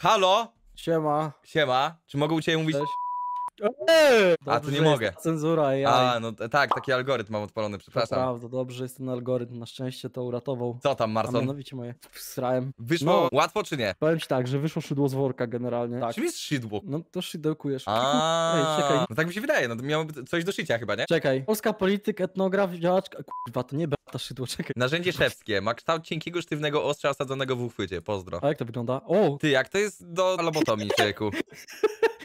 Halo? Siema. Siema. Czy mogę u ciebie mówić? Cześć. Eee, A, to dobrze, nie mogę. Cenzura i A, no tak, taki algorytm mam odpalony, przepraszam. prawda, dobrze, jest ten algorytm. Na szczęście to uratował. Co tam, A Marson? mianowicie moje. Srałem. Wyszło No, łatwo czy nie? powiem ci tak, że wyszło szydło z worka generalnie. Tak. Czym jest szydło? No to szydełkujesz. A, Ej, czekaj. no tak mi się wydaje, no to miało być coś do szycia chyba, nie? Czekaj. Polska polityk, etnograf, działaczka. Kurwa, to nie Beata Szydło, czekaj. Narzędzie szewskie. Ma kształt cienkiego, sztywnego ostrza osadzonego w uchwycie. Pozdro. A jak to wygląda? O! Ty, jak to jest do lobotomii, człowieku?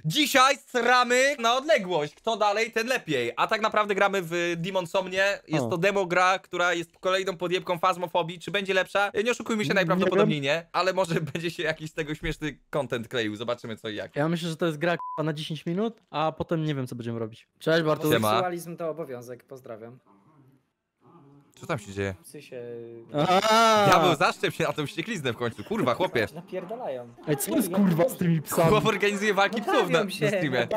Dzisiaj stramy na odległość. Kto dalej, ten lepiej. A tak naprawdę gramy w Demon Somnie. Jest O. to demo gra, która jest kolejną podjebką fazmofobii. Czy będzie lepsza? Nie oszukujmy się, Nie najprawdopodobniej nie, ale może będzie się jakiś z tego śmieszny content kleił. Zobaczymy co i jak. Ja myślę, że to jest gra na 10 minut, a potem nie wiem, co będziemy robić. Cześć Bartuś. Siema. To obowiązek, pozdrawiam. Co tam się dzieje? Psy się... Diabeł, zaszczep się na tą ściekliznę w końcu. Kurwa, chłopie. Napierdalają. Ej, co jest kurwa z tymi psami? Chłop organizuje walki psów na, na streamie.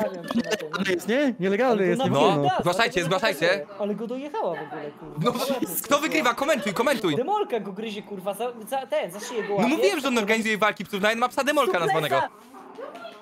To jest, nie? Nielegalne jest, nie No. wolno. Zgłaszajcie, ale go zgłaszajcie. Ale go dojechała w ogóle, kurwa. No, Łapy, kto wygrywa? Komentuj, komentuj. Demolka go gryzie, kurwa, za, za ten, za szyję go No łapie. mówiłem, że on organizuje walki psów, nawet ma psa demolka nazwanego.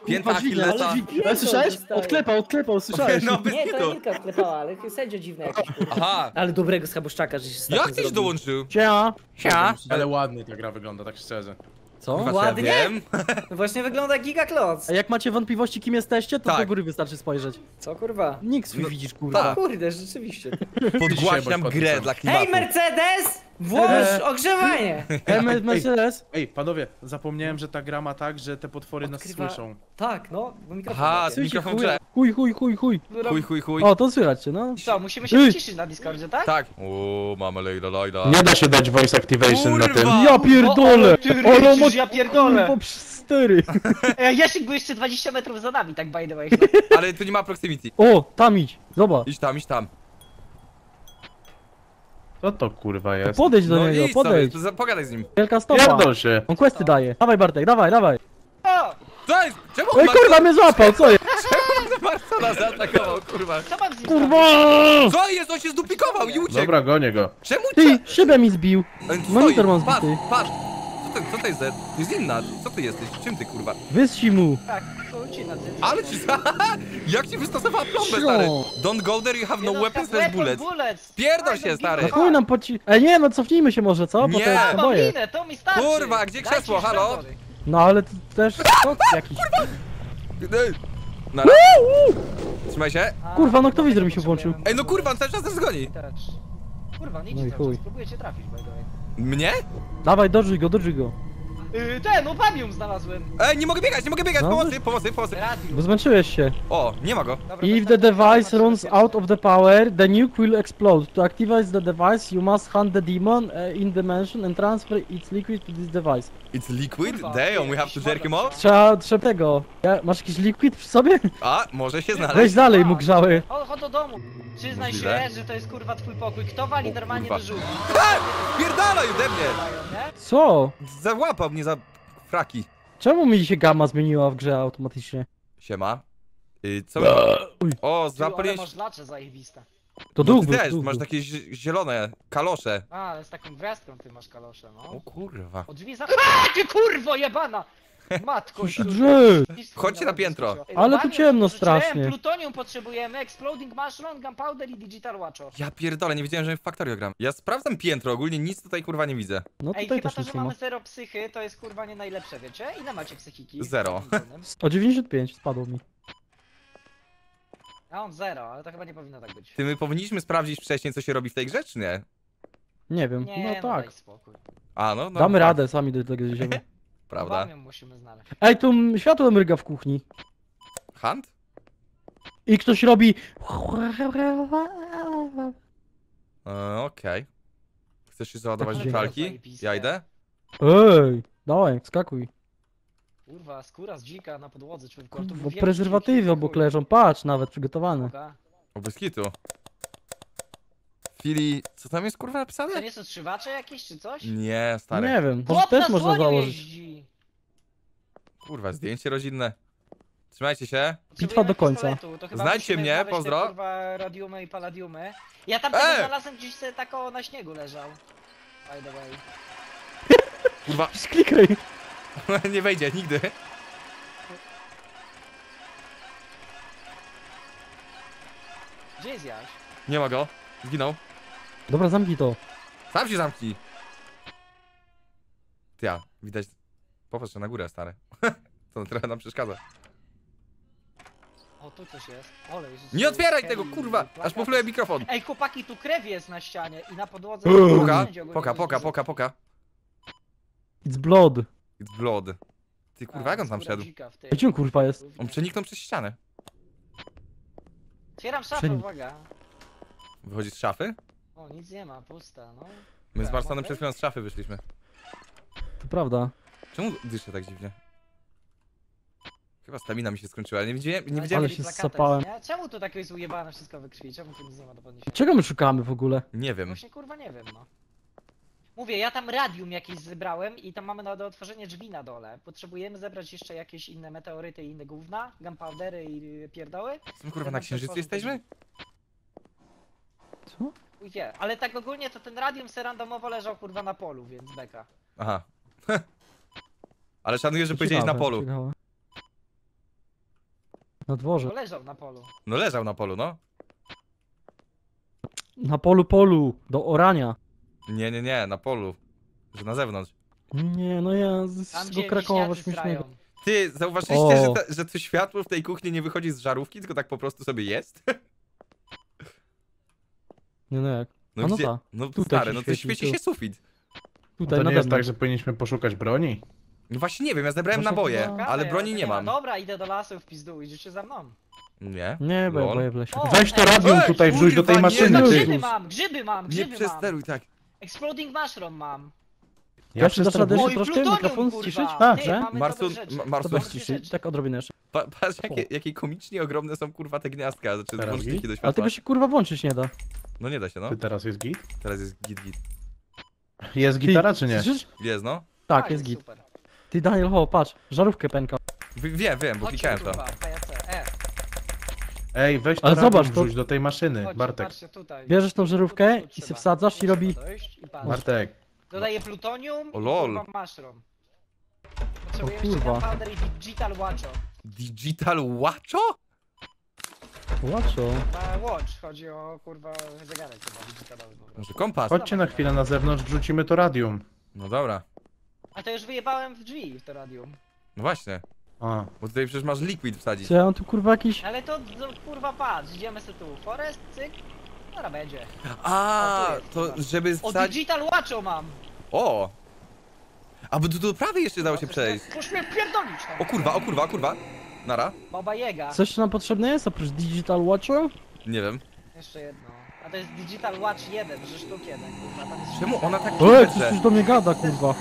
Pięta Achillesa. ale słyszałeś? Odklepał, odklepał, słyszałeś? No, bez Nie, to. Emilka odklepała, ale sędzio dziwny jakiś, kurwa. Aha. Ale dobrego schaboszczaka, że się z Jak tyś dołączył? Siema. Sia. Ale ładnie ta gra wygląda, tak szczerze. Co? Ładnie? ja wiem. No Właśnie wygląda jak gigakloc. A jak macie wątpliwości, kim jesteście, to Tak. do góry wystarczy spojrzeć. Co, kurwa? Nikt swój No, widzisz, kurwa. tak. Kurde, rzeczywiście. Podgłaśniam grę dla Hej, klimatu. Mercedes! Włącz Eee. ogrzewanie! Ej, Mercedes? Ej, panowie, zapomniałem, że ta gra ma tak, że te potwory nas Odkrywa- słyszą. Tak, no, bo mikrofon Aha, łapie. Słyszy mikrofon chuj, grze. chuj, chuj, chuj, chuj. Chuj, chuj, chuj. O, to słychać cię, no. Co, musimy się Ej. wyciszyć na Discordzie, tak? Tak. O, mamy Lejla Lajla. Nie da się dać voice activation na tym. Kurwa! Ja pierdolę! O, ty Ale ryczysz, ma ja pierdolę! kurwa przez cztery. Ej, Jasik był jeszcze 20 metrów za nami, tak by the way. Ale tu nie ma proximity. O, tam idź, zobacz. Idź tam, idź tam. Co to kurwa jest? Podejdź do No niego, idź podejdź. sobie, za- pogadaj z nim. Wielka stopa. Pierdol się. On questy daje. Dawaj Bartek, dawaj, dawaj. O! Co jest? Czemu on Ej, Marco- kurwa mnie złapał, co jest? czemu Marcona zaatakował, kurwa? Co mam z nim Kurwa! Co jest? On się zduplikował i uciekł. Dobra, gonię go. Czemu Ty, szybę mi zbił. On tu Monitor stoi. mam Patrz, zbity. patrz. Co to, co to jest za... To jest inna. Co ty jesteś? Czym ty, kurwa? Wystrzyj mu. Tak, chodźcie na tym. Ale ci... Jak ci wystosowała plombę, stary? Don't go there, you have no weapons, less bullets. bullets. Pierdol się, stary. Na chuj nam poci... Ej, nie, no cofnijmy się może, co? Bo Nie. to ja się boję. linę, to mi starczy. Kurwa, gdzie Dajcie krzesło, halo? No ale to też skok jakiś. Ej, Na Trzymaj się. A, Kurwa, no kto dlatego widzę mi się włączył? Ej, no kurwa, on cały czas nas zgoni. Teraz. Kurwa, nie No i idźcie chuj. cały czas, spróbuję cię trafić, by the way. Mnie? Dawaj, dodrzyj go, dodrzyj go. Yy, ten, opabium znalazłem. Ej, nie mogę biegać, nie mogę biegać, No. pomocy, pomocy, pomocy. Bo Radio. zmęczyłeś się. O, nie ma go. Dobra, If the jest- device to runs jest- out of the power, the nuke will explode. To activate the device, you must hunt the demon uh, in dimension and transfer its liquid to this device. It's liquid? Kurwa, Damn, we have to jerk him off? Trzeba, trzeba tego. Ja, masz jakiś liquid przy sobie? A, może się Weź znaleźć. dalej mu grzały. Chodź, chodź do domu. Przyznaj Możliwe. się, że to jest kurwa twój pokój. Kto wali O, normalnie kurwa. do żółwi? Pierdalaj ode mnie! Nie? Co? Załapał mnie za fraki. Czemu mi się gamma zmieniła w grze automatycznie? Siema. Y, co? Uj. O, Ty, ale zapaliłeś... masz lacze zajebiste. To No dół ty był, też, dół masz takie zi- zielone kalosze. A, ale z taką gwiazdką ty masz kalosze, no. O kurwa. O drzwi za... A, ty kurwo jebana! Matko Co się drze? Chodźcie na piętro. Ale tu ciemno strasznie. Plutonium potrzebujemy, exploding mushroom, gunpowder i digital watcho. Ja pierdolę, nie wiedziałem, że w Factorio gram. Ja sprawdzam piętro, ogólnie nic tutaj kurwa nie widzę. No Ej, tutaj chyba też to, nic że nie ma. mamy zero psychy, to jest kurwa nie najlepsze, wiecie? Ile macie psychiki? Zero. O 95 spadło mi. Ja mam zero, ale to chyba nie powinno tak być. Ty my powinniśmy sprawdzić wcześniej, co się robi w tej grze, czy nie? Nie wiem, Nie, no no tak. daj spokój. A, no, no. Damy tak, radę, sami do tego dojdziemy. Prawda. Musimy znaleźć. Ej, tu m- światło mryga w kuchni. Hunt? I ktoś robi... E, Okej. Chcesz się załadować Tak, do pralki? Ja idę? Ej, dawaj, skakuj. Kurwa, skóra z dzika na podłodze, człowieku. Bo tu wielki prezerwatywy obok leżą, patrz, nawet przygotowane. O, bez kitu. Fili, co tam jest kurwa To napisane? nie są strzywacze jakieś, czy coś? Nie, stary. Nie wiem, może Chłop też na można słoniu założyć. jeździ. Kurwa, zdjęcie rodzinne. Trzymajcie się. Bitwa do końca. Pistoletu, to chyba Znajdźcie musimy mnie, znaleźć te, pozdro. Kurwa, radiumy i palladiumy. Ja tam tego E! znalazłem gdzieś sobie tako na śniegu leżał. By the way. Kurwa, Klikaj. nie wejdzie nigdy. Gdzie jest Jaś? Nie ma go. Zginął. Dobra, zamknij to. Sam się zamknij. Ty ja, widać. Popatrz na górę, stary. to trochę nam przeszkadza. O, tu coś jest. Ole, Jezus, Nie otwieraj tego, kurwa! Aż pofluję mikrofon. Ej, chłopaki, tu krew jest na ścianie i na podłodze. Poka, Poka, poka, poka, poka. It's blood. It's blood. Ty kurwa, jak on tam skóra szedł? dzika w tej- Gdzie on, kurwa, jest? On przeniknął przez ścianę. Otwieram szafę, Przenik- uwaga. Wychodzi z szafy? O, nic nie ma, pusta, no. My z Tak, Marsonem mogę? przed chwilą z szafy wyszliśmy. To prawda. Czemu dyszę tak dziwnie? Chyba stamina mi się skończyła, ale nie widziałem, nie Ale widziałem... Ale się nie? Czemu tu takie jest ujebane wszystko we krwi? Czemu tu nic nie ma do podniesienia? Czego my szukamy w ogóle? Nie wiem. Właśnie kurwa nie wiem, no. Mówię, ja tam radium jakieś zebrałem i tam mamy na, do otworzenia drzwi na dole. Potrzebujemy zebrać jeszcze jakieś inne meteoryty i inne gówna, gunpowdery i pierdoły. Co my kurwa na księżycu jesteśmy? Co? Wie, ale tak ogólnie to ten radium se randomowo leżał kurwa na polu, więc beka. Aha. Ale szanuję, że powiedziałeś na polu. ciekawe. Na dworze. To leżał na polu. No leżał na polu, no. Na polu polu. Do orania. Nie, nie, nie, na polu. Że na zewnątrz. Nie, no ja Tam z gdzie go Krakowa wiśniacy śmiesznego. srają. Ty, zauważyliście, O. że, ta, że to światło w tej kuchni nie wychodzi z żarówki, tylko tak po prostu sobie jest? Nie no jak. No A no gdzie? tak. No Tutaj stary, się no to świeci, świeci tu. się sufit. Tutaj To nie jest tak, że powinniśmy poszukać broni? No właśnie nie wiem, ja zebrałem Właśnie naboje, chyba- Ciekawe, ale broni nie mam. Dobra, idę do lasu w pizdu, idziecie za mną. Nie? Nie, bo ja Lol. boję w lesie. O, Weź to ej, tutaj wrzuć do tej kurwa, nie, maszyny, no ty. Grzyby mam, grzyby mam, Nie grzyby mam. przesteruj tak. Exploding mushroom mam. Ja czy przestawię- radę Oj, plutonium, mikrofon kurwa. ściszyć? Tak, że? mamy Marsun- dobre rzeczy. Ma- To Marsun- bez Dobre ciszy, rzeczy. tak odrobinę jeszcze. Pa, patrz jakie, jakie komicznie ogromne są kurwa te gniazdka, znaczy Teraz włączniki do Ale tego się kurwa włączyć nie da. No nie da się, no. Ty teraz jest git? Teraz jest git git. Jest gitara czy nie? Słyszysz? Jest, no. Tak, jest git. super. Ty Daniel, ho, patrz, żarówkę pęka. W- Wiem, wiem, bo klikałem to. kurwa, Ej, weź to Ale zobacz, to- wrzuć do tej maszyny, chodźcie, Bartek. patrzcie tutaj. Bierzesz tą żarówkę Tu i trzeba. się wsadzasz i Tu robi... trzeba dojść i patrz. Bartek, Dodaję plutonium O, i lol. kurwa mushroom. Potrzebuję O, jeszcze kurwa. gunpowder i digital watcho. Digital Watcho? Łaczo. A, watch, chodzi o kurwa zegarek chyba digitalowy. po prostu. Może kompas? chodźcie na chwilę na zewnątrz, wrzucimy to radium. No dobra. A to już wyjebałem w drzwi w to radium. No właśnie. A, Bo tutaj przecież masz liquid wsadzić. Co ja mam tu kurwa jakiś... Ale to, to kurwa patrz, idziemy sobie tu. Forest, cyk. Dobra, będzie. A, O, tu jest, to chyba. żeby O, wsadzić... digital watcho mam! O! A bo tu do prawej jeszcze dało się przejść. Puść mnie pierdolić tam. O kurwa, o kurwa, o kurwa. Nara? Baba Jega. Coś nam potrzebne jest oprócz Digital Watcha? Nie wiem. Jeszcze jedno. A to jest Digital Watch 1, że sztuk jeden, kurwa. Tam jest Czemu ona tak kilometrze? coś już do mnie gada, kurwa.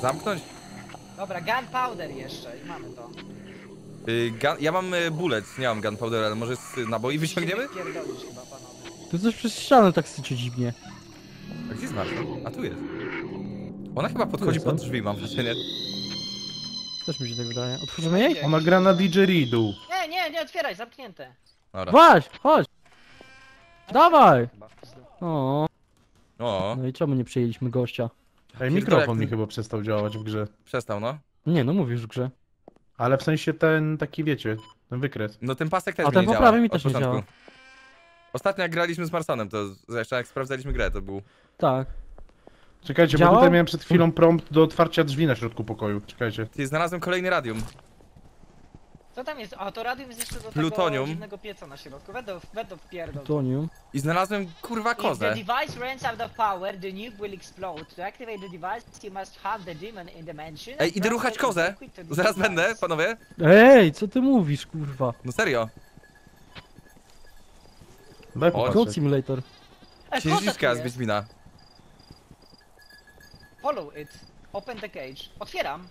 Zamknąć? Dobra, gunpowder jeszcze i mamy to. Y, gun, ja mam y, bullet, nie mam gunpowder, ale może z y, naboi wyciągniemy? Chyba, panowie. Tu coś przez ścianę tak sycie dziwnie. A gdzie jest Marta? A tu jest. Ona chyba podchodzi jest, pod co? drzwi, mam wrażenie. Też mi się tak wydaje. Otworzymy jej? ona gra na didgeridoo. Nie, nie, nie otwieraj, zamknięte. Dobra. Weź, chodź! Dawaj! Chyba. O, O, no i czemu nie przyjęliśmy gościa? Ej, mikrofon mi chyba przestał działać w grze. przestał, no. Nie, no mówisz w grze. Ale w sensie ten taki, wiecie, ten wykres. No ten pasek też A mi ten nie po działa. prawej mi od też nie początku. działa. Ostatnio jak graliśmy z Marsonem, to zresztą jak sprawdzaliśmy grę, to był... Tak. Czekajcie, Działa? bo tutaj miałem przed chwilą prompt do otwarcia drzwi na środku pokoju. Czekajcie. Ty, znalazłem kolejny radium. Co tam jest? A to radium jest jeszcze do Plutonium. tego dziwnego pieca na środku. Wedo, wedo wpierdol. Plutonium. I znalazłem, kurwa, If the kozę. device runs out of power, the nuke will explode. To activate the device, you must hunt the demon in the mansion. Ej, idę ruchać kozę. Zaraz będę, panowie. Ej, co ty mówisz, kurwa? No serio. Daj O, God popatrzeć. Simulator. Księżniczka z Wiedźmina. Follow it. Open the cage. Otwieram.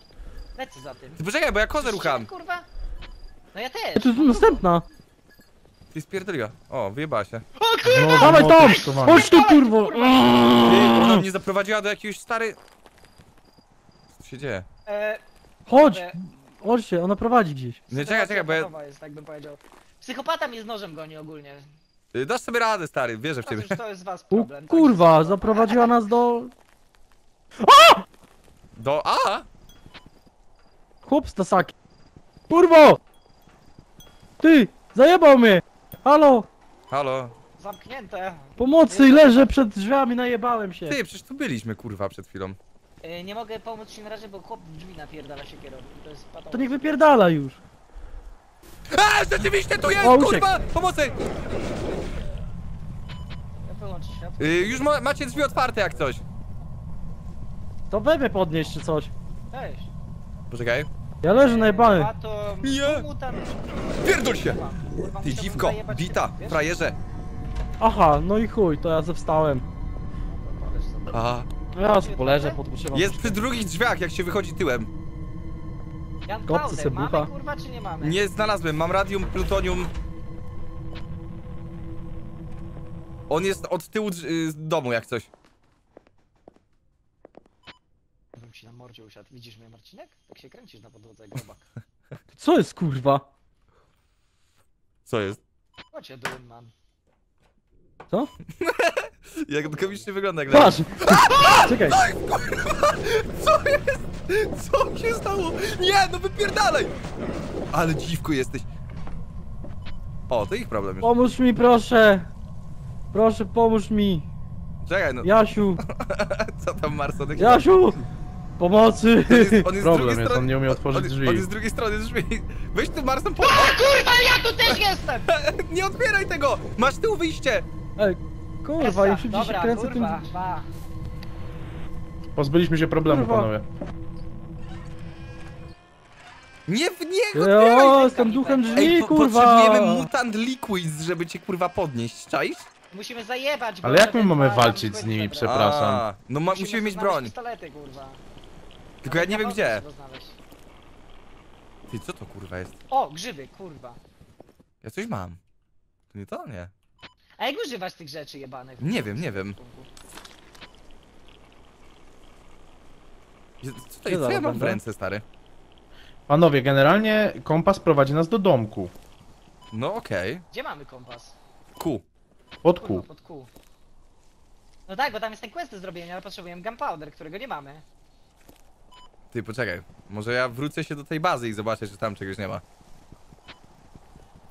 Lecę za tym. Ty poczekaj, bo ja kozę Słyszycie, rucham. kurwa? No ja też. tu jest następna! Ty spierdoliła. O, wyjebała się. Znowu Dawaj motyw tam! schowany. Chodź tu, kurwo! Ty, ona mnie zaprowadziła do jakiegoś stary... Co się dzieje? E, Chodź! e, Chodźcie, ona prowadzi gdzieś. Nie, czekaj, czekaj, bo ja... jest, tak bym powiedział. Psychopata mnie z nożem goni ogólnie. Y, Dasz sobie radę, stary, wierzę w To, ciebie. to jest was U, problem. tak? kurwa, zaprowadziła nas do... Do A? Chłop z tasaki. Kurwo! Ty! Zajebał mnie! Halo! Halo? Zamknięte. Pomocy, leżę przed drzwiami, najebałem się. Ty, przecież tu byliśmy, kurwa, przed chwilą. Y, Nie mogę pomóc ci na razie, bo chłop w drzwi napierdala się kierowcą. To jest patologia. To niech wypierdala już. A, rzeczywiście tu jest, O, uciekł. kurwa! Pomocy! Ja wyłączę światło. Y, już ma, macie drzwi otwarte jak coś. To we mnie podnieść czy coś. Cześć. Poczekaj. Ja leżę. A to... Nie. Mutant. Pierdol się! Kurwa, Ty musiałbym dziwko, zajebać bita, wiesz? frajerze. Aha, no i chuj, to ja zewstałem. A, Ja sobie poleżę, podpoczywam. jest przy drugich drzwiach, jak się wychodzi tyłem. Jan Kopcy Powder, se mamy bucha. kurwa czy nie mamy? Nie znalazłem, mam radium, plutonium. On jest od tyłu drz- y, z domu jak coś. Bym ci na mordzie usiadł. Widzisz mnie Marcinek? Tak się kręcisz na podłodze jak robak. Co jest kurwa? Co jest? Chodźcie, Dunman. Co? Jak komicznie wygląda jak Patrz! Czekaj, Co jest? Co się stało? Nie, no wypierdalaj! Ale dziwko jesteś. O, to ich problem już. pomóż mi proszę! Proszę, pomóż mi! Czekaj, no. Jasiu! Co tam Marsonek? Jasiu! Pomocy! On jest, on jest z Problem jest, strony. on nie umie otworzyć on, drzwi. On jest z drugiej strony drzwi. Weź tu Marson po... Kurwa, ja tu też jestem! Nie otwieraj tego! Masz tył wyjście! Ej, kurwa, im szybciej się kręcę, tym... kurwa, ba. Pozbyliśmy się problemu, Kurwa. panowie. Nie, w- nie O, otwieraj! jestem duchem drzwi, Ej, po, kurwa! potrzebujemy mutant liquids, żeby cię kurwa podnieść, czaisz? Musimy zajebać go, Ale jak my mamy walczyć z nimi. Przepraszam. A, no ma, musimy mieć znaleźć broń. pistolety, kurwa. Tylko ja nie wiem gdzie. Ty, co to kurwa jest? O, grzyby, kurwa. Ja coś mam. To nie to? Nie. A jak używać tych rzeczy jebanych? Nie wiem, nie wiem. Je- Co, to, co ja mam w będę? ręce, stary? Panowie, generalnie kompas prowadzi nas do domku. No okej. Gdzie mamy kompas? Ku. Pod Kurwa, kół. pod kół. No tak, bo tam jest ten quest do zrobienia, ale potrzebujemy gunpowder, którego nie mamy. Ty, poczekaj. Może ja wrócę się do tej bazy i zobaczę, czy tam czegoś nie ma.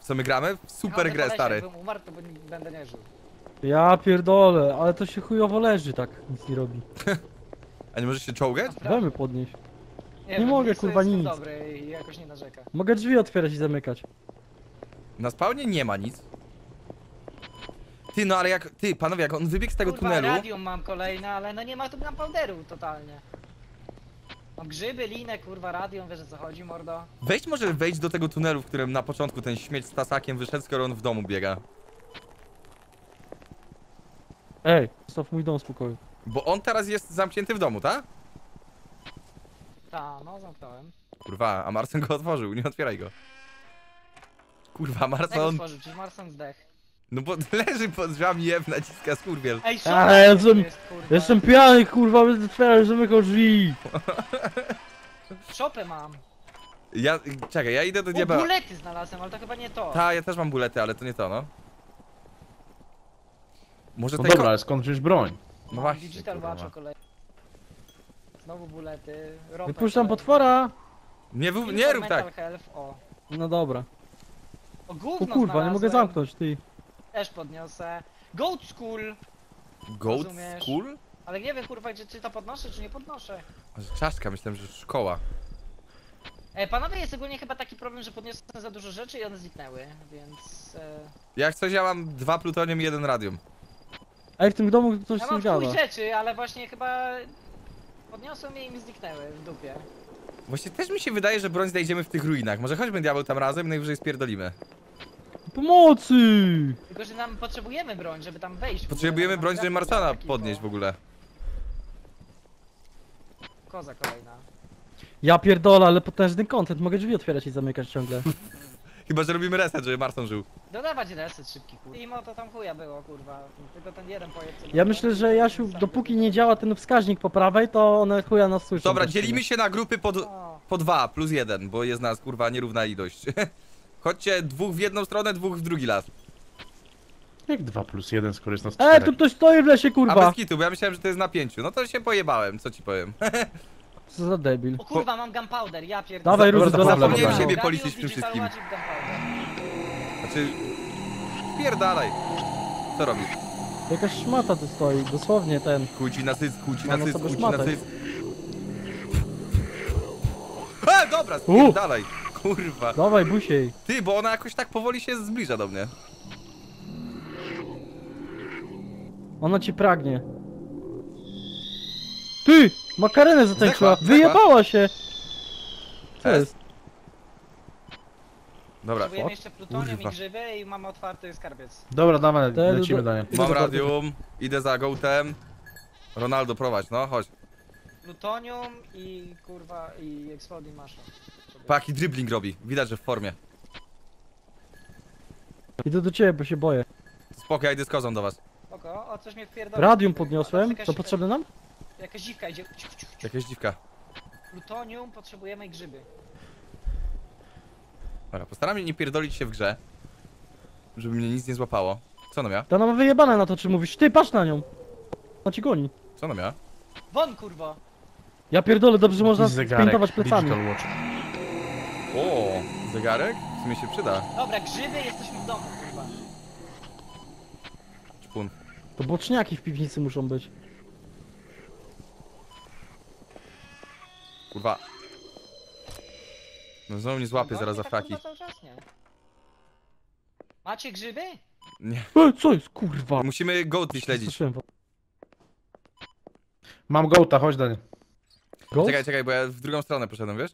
W co my gramy? W Super grę, stary. Jakbym umarł, to będę nie żył. Ja pierdolę, ale to się chujowo leży tak, nic nie robi. A nie możesz się czołgać? Weźmy podnieść. Nie wiem, mogę, Nixo kurwa, jest nic. dobry i jakoś nie narzeka. Mogę drzwi otwierać i zamykać. Na spawnie nie ma nic. Ty, no ale jak... Ty, panowie, jak on wybiegł z tego Kurwa, tunelu... radium mam kolejne, ale no nie ma tu gunpowderu totalnie. Mam grzyby, linę, kurwa, radium, wiesz o co chodzi, mordo? Weź może wejść do tego tunelu, w którym na początku ten śmieć z tasakiem wyszedł, skoro on w domu biega. Ej, zostaw mój dom spokoju. Bo on teraz jest zamknięty w domu, tak? Ta, no zamknąłem. Kurwa, a Marcin go otworzył, nie otwieraj go. Kurwa, Jak Marcin... otworzył, przecież Marson zdech. No bo leży pod drzwiami jeb, naciska skurwiel. Ej, co? Ale ja jestem- jest, kurwa. Jestem pijany, kurwa, będę otwierał, zamykał drzwi. Szopę mam. Ja... Czekaj, ja idę do O, nieba. bulety znalazłem, ale to chyba nie to. Ta, ja też mam bulety, ale to nie to, no. Może No dobra, ale skąd wziąć broń? No Mam właśnie, Digital kurwa. Watch kolej. Znowu bulety, ropę. Wypuszczam kolejną. potwora. Nie, nie rób tak. Health, o. No dobra. O O gówno kurwa, nie mogę znalazłem. zamknąć, ty. Też podniosę. Goat School! Goat Rozumiesz. School? Ale nie wiem kurwa, czy, czy to podnoszę, czy nie podnoszę. A, że Czaszka, myślałem, że szkoła. E, panowie, jest ogólnie chyba taki problem, że podniosłem za dużo rzeczy i one zniknęły, więc... E, Jak coś, ja mam dwa plutonium i jeden radium. Ej, w tym domu coś ja się mam chuj rzeczy, ale właśnie chyba... Podniosłem je i mi zniknęły w dupie. Właśnie też mi się wydaje, że broń znajdziemy w tych ruinach. Może chodźmy diabeł tam razem, najwyżej spierdolimy. Pomocy! Tylko, że nam potrzebujemy broń, żeby tam wejść. w ogóle, Potrzebujemy broń, żeby Marsana taki, podnieść w ogóle. Koza kolejna. Ja pierdolę, ale potężny content, mogę drzwi otwierać i zamykać ciągle. Chyba, że robimy reset, żeby Marson żył. Dodawać reset szybki kurwa. I to tam chuja było kurwa. Tylko ten jeden co Ja był, myślę, że Jasiu, sam dopóki nie działa ten wskaźnik po prawej, to one chuja nas słyszą. Dobra, właściwie. dzielimy się na grupy po, d- O, po dwa, plus jeden, bo jest nas, kurwa, nierówna ilość. Chodźcie, dwóch w jedną stronę, dwóch w drugi las. Jak 2 plus 1, skoro jest nas Ej, 4? tu ktoś stoi w lesie, A bez kurwa! kitu, bo ja myślałem, że to jest na pięciu. No to się pojebałem, co ci powiem. Co za debil. O kurwa, mam gunpowder, ja pierdolę. Dawaj, do to lasu. zapomniałem siebie policzyć w tym wszystkim. Znaczy, Wpierdalaj. Co robisz? Jakaś szmata tu stoi, dosłownie ten. Kłóci na cyc, kłóci na Mam cyc, kłóci na szmatek. cyc. E, dobra, spierdalaj. Kurwa. Dawaj, busiej. Ty, bo ona jakoś tak powoli się zbliża do mnie. Ona ci pragnie. Ty! Makarenę zatańczyła! Zdechła, Wyjebała się! Co Es. jest? Dobra, Potrzebujemy jeszcze plutonium Kurwa. i grzyby i mamy otwarty skarbiec. Dobra, dawaj, Te- lecimy do- dalej. mam radium, idę za gołtem. Ronaldo, prowadź, no, chodź. Plutonium i kurwa i exploding masza. Paki dribbling robi, widać, że w formie. Idę do ciebie, bo się boję. Spoko, ja idę z kozą do was. Oko, o coś mnie. Radium podniosłem. To potrzebne nam? Jakaś dziwka idzie. Ciu, ciu, ciu. Jakaś dziwka. Plutonium, potrzebujemy i grzyby. Dobra, postaram się nie pierdolić się w grze. Żeby mnie nic nie złapało. Co ona miała? Ta ona ma wyjebane na to, czy mówisz. Ty, patrz na nią! Ona ci goni. Co ona miała? Won kurwa! Ja pierdolę, dobrze można spiętować plecami. Digital Watch. O, zegarek? W sumie się przyda. Dobra, grzyby, jesteśmy w domu kurwa. Czpun. To boczniaki w piwnicy muszą być. Kurwa. No znowu mnie złapie zaraz za tak, fraki. kurwa, cały czas, nie? Macie grzyby? Nie. E, co jest, kurwa? Musimy gołty śledzić. Was. Mam gołta, chodź dalej. Ghost? Czekaj, czekaj, bo ja w drugą stronę poszedłem, wiesz?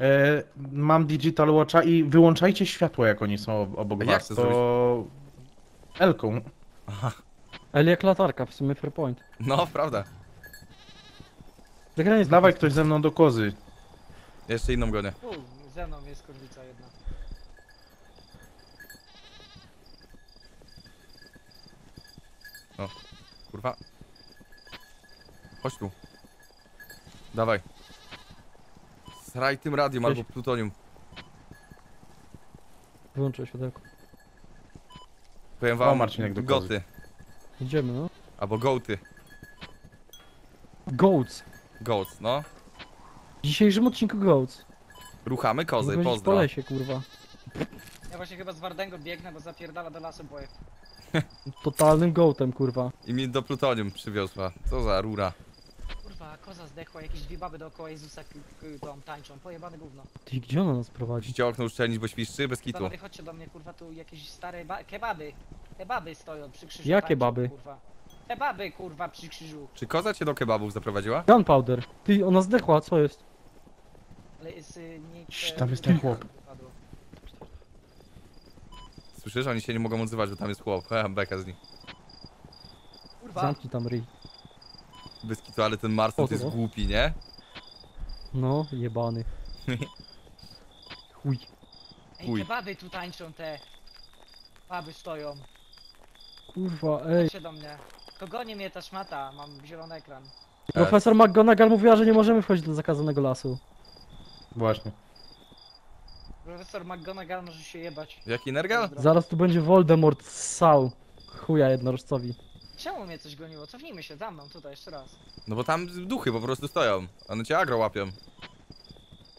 E, mam Digital Watcha i wyłączajcie światło, jak oni są ob- obok A jak was. to To... Elką. Ale jak latarka, w sumie fair point. No, prawda. Zagranie jest Dawaj ktoś ze mną do kozy. Jeszcze inną gonię. U, ze mną jest kurwica jedna. Kurwa. Chodź tu. Dawaj. Sraj tym radium Cześć. albo plutonium. Wyłączyłem światełko. Powiem O, wam, Marcinek do kozy. goty. Idziemy, no. Albo gołty. Goats. Goats, no. W dzisiejszym odcinku Goats. Ruchamy kozy, Mogę iść po pozdro. lesie, kurwa. Ja właśnie chyba z Wardęgo biegnę, bo zapierdala do lasu boję. Totalnym goatem, kurwa. I mi do plutonium przywiozła. Co za rura. Kurwa, koza zdechła, jakieś dwie baby dookoła Jezusa k- k- tam tańczą. Pojebane gówno. Ty, gdzie ona nas prowadzi? Musicie okno uszczelnić, bo świszczy bez kitu. Panowie, chodźcie do mnie, kurwa, tu jakieś stare ba- kebaby. Kebaby stoją przy krzyżu. Jakie tańczą, baby? Kurwa. Kebaby, kurwa, przy krzyżu. Czy koza cię do kebabów zaprowadziła? Gunpowder. Ty, ona zdechła, co jest? Ale jest y, nie... Cii, tam jest ten chłop. Wypadło. Słyszysz? Oni się nie mogą odzywać, bo tam jest chłop. Ha, beka z nich. Kurwa, Zamknij tam ryj. Bez kitu, ale ten Marston to jest to. głupi, nie? No, jebany. Chuj. ej, chuj. kebaby tu tańczą te. Baby stoją. Kurwa, ej. Chodźcie do mnie. Kogo nie mnie ta szmata, mam zielony ekran. Profesor McGonagall mówiła, że nie możemy wchodzić do zakazanego lasu. Właśnie. Profesor McGonagall może się jebać. Jaki nergal? Zaraz tu będzie Voldemort ssał. Chuja jednorożcowi. Czemu mnie coś goniło? Cofnijmy się za mną tutaj jeszcze raz. No bo tam duchy po prostu stoją. One cię agro łapią.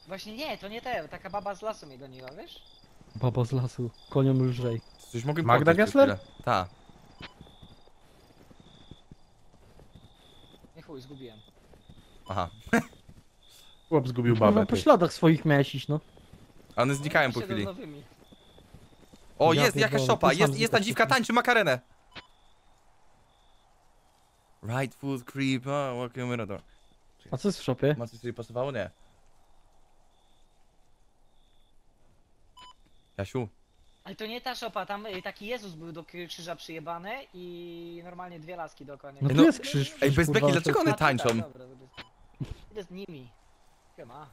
Właśnie nie, to nie te, taka baba z lasu mnie goniła, wiesz? Baba z lasu. Koniom lżej. Coś mogę Magda Gessler? chwilę. Ta. Nie chuj, zgubiłem. Aha. Chłop zgubił babę. po Ty. śladach swoich miałeś iść, no. A one znikają po chwili. nowymi. O, Ja jest jakaś pierdolę, szopa, sam jest, jest ta dziwka, tańczy makarenę. Right foot creep, oh, walking mirador. A co jest w szopie? Ma coś sobie pasowało? Nie. Jasiu, Ale to nie ta szopa, tam y, taki Jezus był do krzyża przyjebany i normalnie dwie laski dookoła niego. No no- tu jest krzyż. Ej, przecież, bez kurwa, beki, na dlaczego środku. one A, tańczą? Dobra, dobra. Idę z nimi. Siema.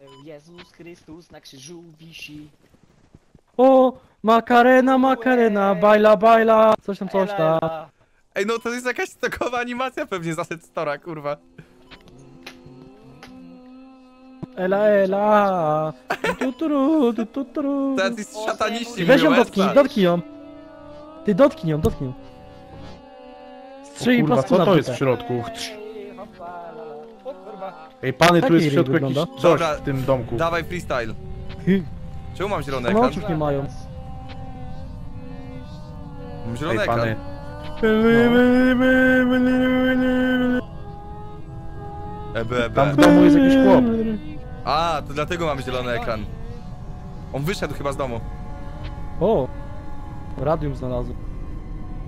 Y, Jezus Chrystus na krzyżu wisi. O! Makarena, makarena, bajla, bajla. Coś tam, coś Ela, tam. ela. Ej, no to jest jakaś stokowa animacja pewnie za stora, kurwa. Ela, ela. Tu, tu, ru, tu, tu, tu, ru. To jacyś szataniści weź ją dotknij, dotknij ją. Ty dotknij ją, dotknij ją. Strzyj kurwa, co to jest w środku? Ej, pany, tu jest w środku jakiś coś w tym domku. Dawaj freestyle. Czemu mam zielony ekran? oczu- nie mają. Mam zielony Ej, ekran. Pany. Ebe, ebe. Tam w domu jest jakiś chłop. A, to dlatego mamy zielony ekran. On wyszedł chyba z domu. O! Radium znalazłem.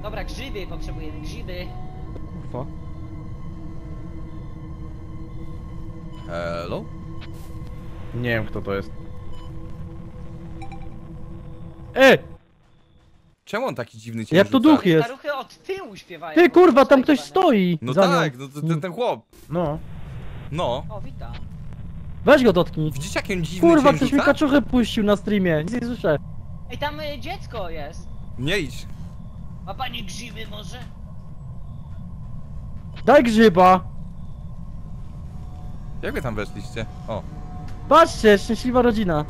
Dobra, grzyby potrzebujemy, grzyby. Kurwa. Hello? Nie wiem kto to jest. E! Czemu on taki dziwny cię Jak to rzuca? duch jest? Staruchy od tyłu śpiewają. Ty kurwa, tam ktoś stoi! No za tak, no to ten, ten chłop. No. No. O, witam. Weź go dotknij. Widzicie jak on dziwny Kurwa, cię ktoś mi rzuca? kaczuchę puścił na streamie. Nic nie słyszę. Ej, tam y, dziecko jest. Nie idź. Ma pani grzyby może? Daj grzyba! Jak wy tam weszliście? O. Patrzcie, szczęśliwa rodzina.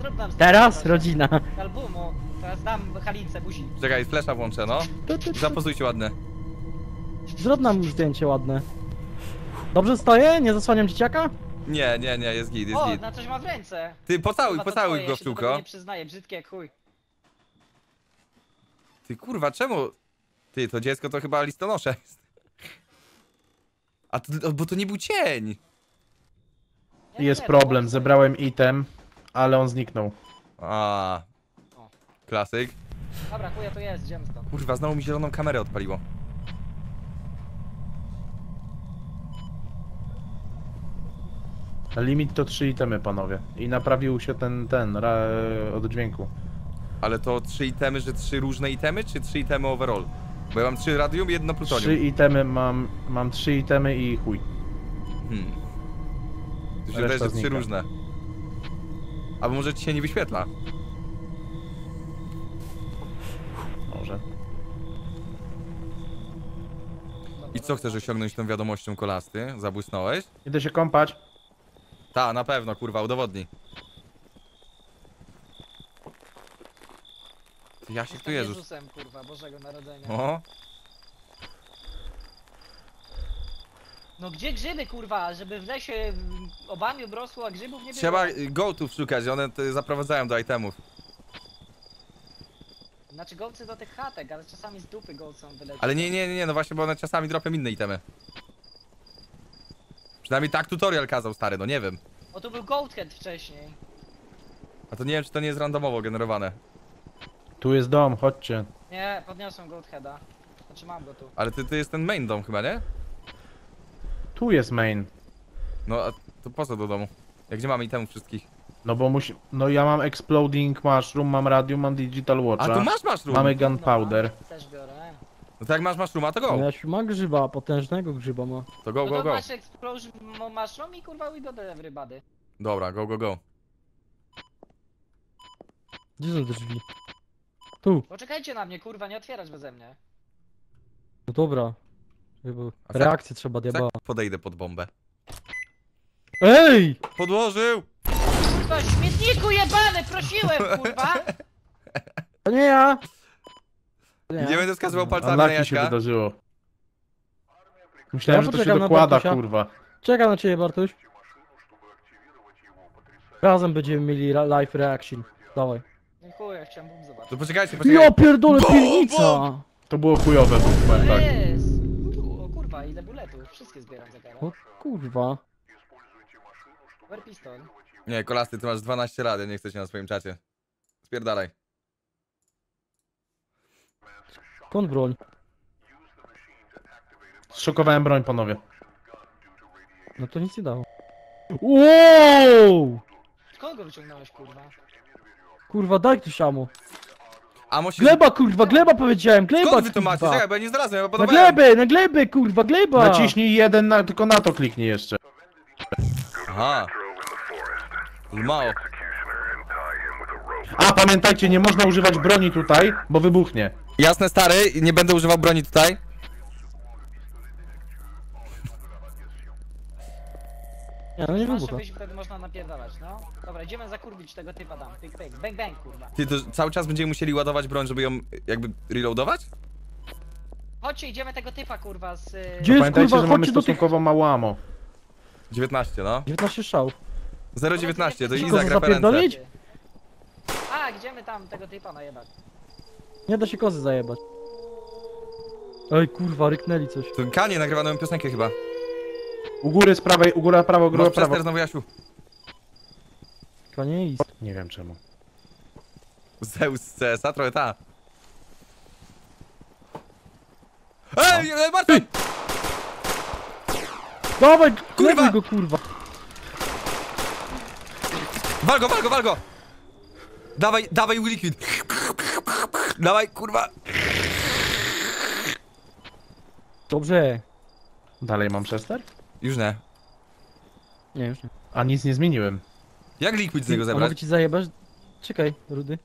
Zrób nam Teraz rodzina. Z albumu. Teraz dam Halince buzi. Czekaj, flesza włączę, no. Zapozujcie ładne. Zrób nam zdjęcie ładne. Dobrze stoję? Nie zasłaniam dzieciaka? Nie, nie, nie, jest git, jest O, git. na coś ma w ręce. Ty, pocałuj, to pocałuj twoje, go ja w do tego nie przyznaję, brzydkie jak chuj. Ty, kurwa, czemu? Ty, to dziecko to chyba listonosze jest. A to, bo to nie był cień. Nie, Jest problem, zebrałem item, ale on zniknął. A. Klasyk. Dobra, chuja to jest, idziemy stąd. Kurwa, znowu mi zieloną kamerę odpaliło. Limit to 3 itemy, panowie. I naprawił się ten, ten, ra, od dźwięku. Ale to trzy itemy, że trzy różne itemy, czy trzy itemy overall? Bo ja mam trzy radium i jedno plutonium. 3 itemy mam, mam 3 itemy i chuj. Hmm. To się wydaje, że trzy różne. Albo może ci się nie wyświetla. I co chcesz osiągnąć tą wiadomością kolasty? Zabłysnąłeś? Idę się kąpać. Ta, na pewno, kurwa, udowodnij. Jasiek, tu Jestem Jezus. Jezusem, kurwa, Bożego Narodzenia. O, No gdzie grzyby, kurwa, żeby w lesie mm, obami obrosło, a grzybów nie było? trzeba y, gołtów szukać, one zaprowadzają do itemów. Znaczy gołcy do tych chatek, ale czasami z dupy gołcą wyleci. Ale nie, nie, nie, no właśnie, bo one czasami dropią inne itemy. Przynajmniej tak tutorial kazał, stary, no nie wiem. O, tu był Goathead wcześniej. A to nie wiem, czy to nie jest randomowo generowane. Tu jest dom, chodźcie. Nie, podniosłem Goatheada. Znaczy mam go tu. Ale ty, ty jest ten main dom chyba, nie? Tu jest main. No, a to po co do domu? Jak gdzie mamy itemów wszystkich? No bo musi... No ja mam exploding mushroom, mam radium, mam digital A watcha. tu masz mushroom! Mamy gunpowder. No, też biorę. No to jak masz mushrooma, to go! Jasiu ma grzyba, potężnego grzyba ma. To go, No go, to go. masz Explosion mo- Mushroom i kurwa we got everybody. Dobra, go, go, go. Gdzie są te drzwi? Tu. Poczekajcie na mnie, kurwa, nie otwierać beze mnie. No dobra. A tak- Reakcję trzeba diabała. Tak podejdę pod bombę. Ej! Podłożył! Kurwa, śmietniku jebany, prosiłem, kurwa! To nie ja! Nie będę wskazywał palcami na laki się Jaśka. wydarzyło. Myślałem, Ja że to się poczekam na dokłada, Bartusia. kurwa. Czekam na ciebie, Bartuś. Razem będziemy mieli ra- live reaction. Dawaj. Dziękuję, chciałem bum zobaczyć. To poczekajcie, Ja poczekajcie. pierdolę, piwnica! To było chujowe, powiem tak. Jest! Uuu, O kurwa, ile buletów. Wszystkie zbieram za karę. O kurwa. Super pistol. Nie, kolasty, ty masz 12 lat, ja nie chcę cię na swoim czacie. Spierdalaj. Skąd broń? Zszokowałem broń, panowie. No to nic nie dało. Wow! Skąd go wyciągnąłeś, kurwa? Kurwa, daj tu siamo. A musi... Gleba, kurwa, gleba powiedziałem, gleba, Skąd wy to macie? kurwa. Czekaj, bo ja nie znalazłem, ja Na podobałem. glebę, na glebę, kurwa, gleba! Naciśnij jeden, na, tylko na to kliknij jeszcze. Aha. Mało. A, pamiętajcie, nie można używać broni tutaj, bo wybuchnie. Jasne, stary, nie będę używał broni tutaj. Nie, no nie Masz wybucha. wyjść, wtedy można napierdalać, no. Dobra, idziemy zakurbić tego typa tam. Pyk, pyk, bang, bang, kurwa. Ty, to cały czas będziemy musieli ładować broń, żeby ją jakby reloadować? Chodźcie, idziemy tego typa, kurwa, z... y, Gdzie jest, Pamiętajcie, kurwa, że mamy chodźcie do tych... stosunkowo mało ammo. 19, no. 19 strzał. 0,19, to Tylko Izak zapierdolić? referencja. A, idziemy tam tego typa najebać. Nie da się kozy zajebać. Ej kurwa, ryknęli coś. To Kanie nagrywa nową piosenkę chyba. U góry z prawej, u góry prawo, góry Masz prawo. przester znowu Jasiu. Kanie ist. Nie wiem czemu. Zeus z CS-a, trochę ta. Ej, ej Martin! Dawaj, Kurwa! kurwa! go kurwa. Wal go, wal go, wal go! Dawaj, dawaj liquid. Dawaj, kurwa. Dobrze. Dalej mam przester? Już nie. Nie, już nie. A nic nie zmieniłem. Jak liquid z niego A zebrać? mogę ci zajebać? Czekaj, Rudy.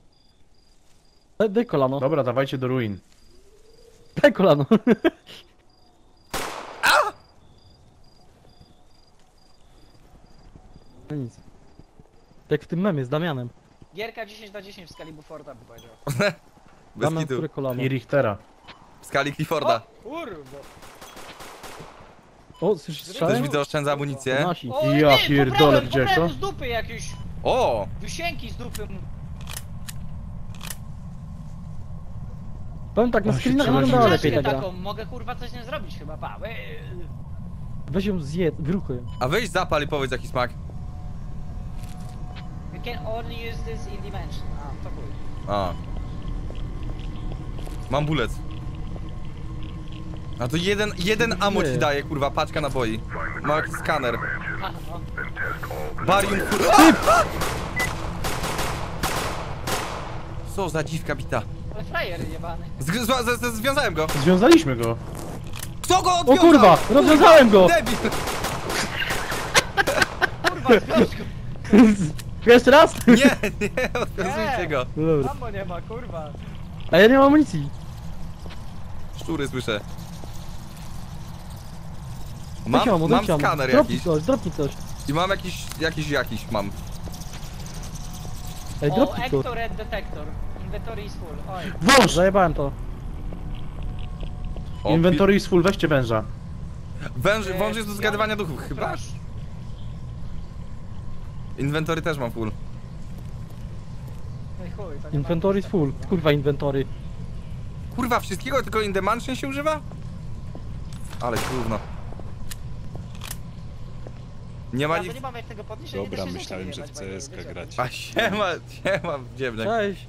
Daj, daj kolano. Dobra, dawajcie do ruin. Daj kolano. No nic. Tak w tym memie z Damianem. Gierka 10 na 10 w skali Buforda by powiedział. Bez Damian, kitu. które kolano. I Richtera. W skali Clifforda. O, kurwa. O, słyszysz Też strzałem? widzę oszczędza amunicję. Nasi. O, Ja nie, pierdolę, pobrałem, pobrałem to? z dupy jakieś O! wysięki z dupy. mu. Powiem tak, na O, się screenach trzeba wyglądała lepiej ta gra. taką, mogę kurwa coś z nią zrobić chyba, pa. Ły. Weź ją zjedz, wyruchuj ją. A weź zapal i powiedz jaki smak. Can only use this in dimension. A, to chuj. A. Mam bullet. A to jeden, jeden ammo ci daje, kurwa, paczka naboi. Ma jakiś skaner. A, no. Barium, kurwa. Co za dziwka bita. Ale frajer jebany. Z, z, z, z, związałem go. Związaliśmy go. Kto go O odwiązał? kurwa, rozwiązałem go! Debil. Kurwa, związku. Jeszcze raz? Nie, nie, odwiązujcie go. No dobra. Ammo nie ma, kurwa. A ja nie mam amunicji. Szczury słyszę. Mam, się ammo, daj mam ammo. skaner Dropnij jakiś. coś, dropnij coś. I mam jakiś, jakiś, jakiś mam. Ej, O, dropnij to. Ecto Red Detector. Inventory is full. Oj. Wąż! Zajebałem to. O, Inventory is full, weźcie węża. pi- Węż, wąż jest do zgadywania duchów, chyba? Proszę. Inwentory też mam full. No i chuj, to nie Inventory is full. Kurwa, inventory. Kurwa, wszystkiego tylko in the mansion się używa? Ale gówno. Nie ma Ja nic... nie mam jak tego podnieść, ja nie Dobra, się myślałem, że w wyjebać, CSK bo nie grać. A siema, siema, dziewnek. Cześć.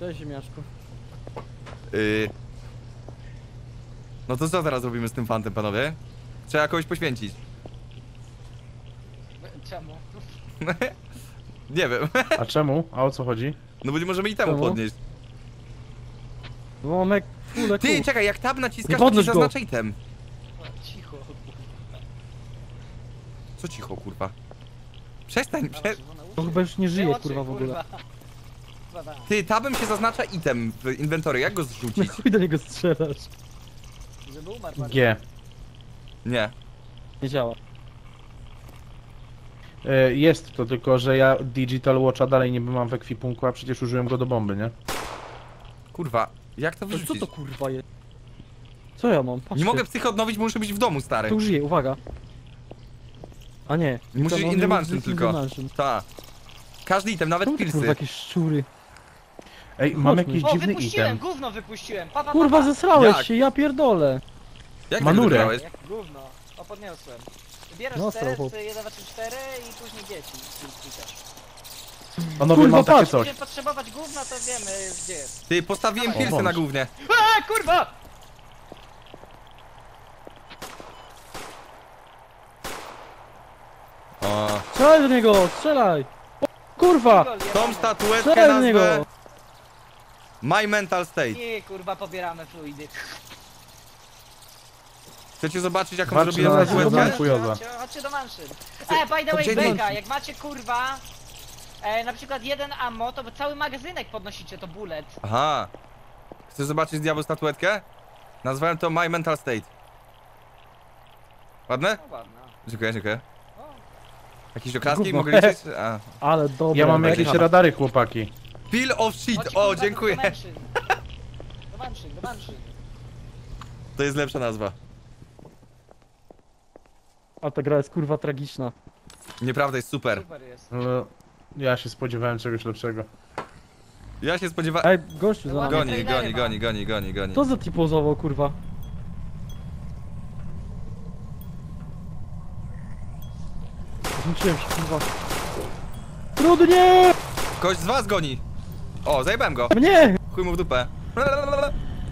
Cześć, ziemiaszku. Y... No to co teraz robimy z tym fantem, panowie? Trzeba kogoś poświęcić. wiecie. Czemu? nie wiem. A czemu? A o co chodzi? No bo nie możemy i temu Czemu? podnieść. Mam jak full Ty, czekaj, jak tab naciskasz, Nie to ci podnoś go. zaznacza item. Cicho. Co cicho, kurwa? Przestań, prze... To chyba już nie żyje, kurwa, w ogóle. Ty, tabem się zaznacza item w inwentory, jak go Na zrzucić? chuj do niego strzelasz. Żeby umarł. G. Nie. Nie działa. E, Jest to tylko, że ja Digital Watcha dalej nie mam w ekwipunku, a przecież użyłem go do bomby, nie? Kurwa, jak to To co wyrzucić? to kurwa jest? Co ja mam? Patrzcie. Nie mogę psychy odnowić, muszę być w domu, stary. To użyję, uwaga. A nie. Musisz in the nie mansion tylko. the mansion. Ta. Każdy item, nawet Czemu to, kurwa pilsy. jakieś szczury? Ej, mam Chodźmy. jakiś O, dziwny wypuściłem, item. gówno wypuściłem. Pa, pa, pa, Kurwa, pa. zesrałeś Jak? się, ja pierdolę. Jak Manurę. ty wygrałeś? Jak gówno. O, podniosłem. Wybierasz No, cztery, chłop. z 1, 2, 3, 4 i później dzieci. Panowie, Kurwa, mam takie patrz. coś. Będziemy potrzebować gówna, to wiemy gdzie jest. Ty, postawiłem O, na bądź. głównie. A, kurwa! O. Strzelaj do niego, strzelaj! O, kurwa! Tą statuetkę Strzelaj do nazwę niego! My Mental State. Nie, kurwa, pobieramy fluidy. Chcecie zobaczyć jaką Walczy zrobiłem na. Chodźcie, chodźcie do manszyn. E, by the way, gdzie jak macie kurwa... E, na przykład jeden ammo, to cały magazynek podnosicie, to bullet. Aha. Chcesz zobaczyć diabeł statuetkę? Nazwałem to My Mental State. Ładne? No ładno. Dziękuję, dziękuję. Jakieś Gówno. mogę liczyć? A. Ale dobra. Ja mam jakieś radary, chłopaki. Peel of shit, o kurwa, dziękuję. Do manszyn. Do manszyn, do manszyn. To jest lepsza nazwa. A ta gra jest kurwa tragiczna. Nieprawda, jest super. Super jest. No, ja się spodziewałem czegoś lepszego. Ja się spodziewałem... Ej, gościu za nami. Goni, goni, goni, goni, goni, goni. Kto za typozował, kurwa? Zmęczyłem się, kurwa. Trudnie! Ktoś z was goni! O, zajebałem go! Mnie! Chuj mu w dupę.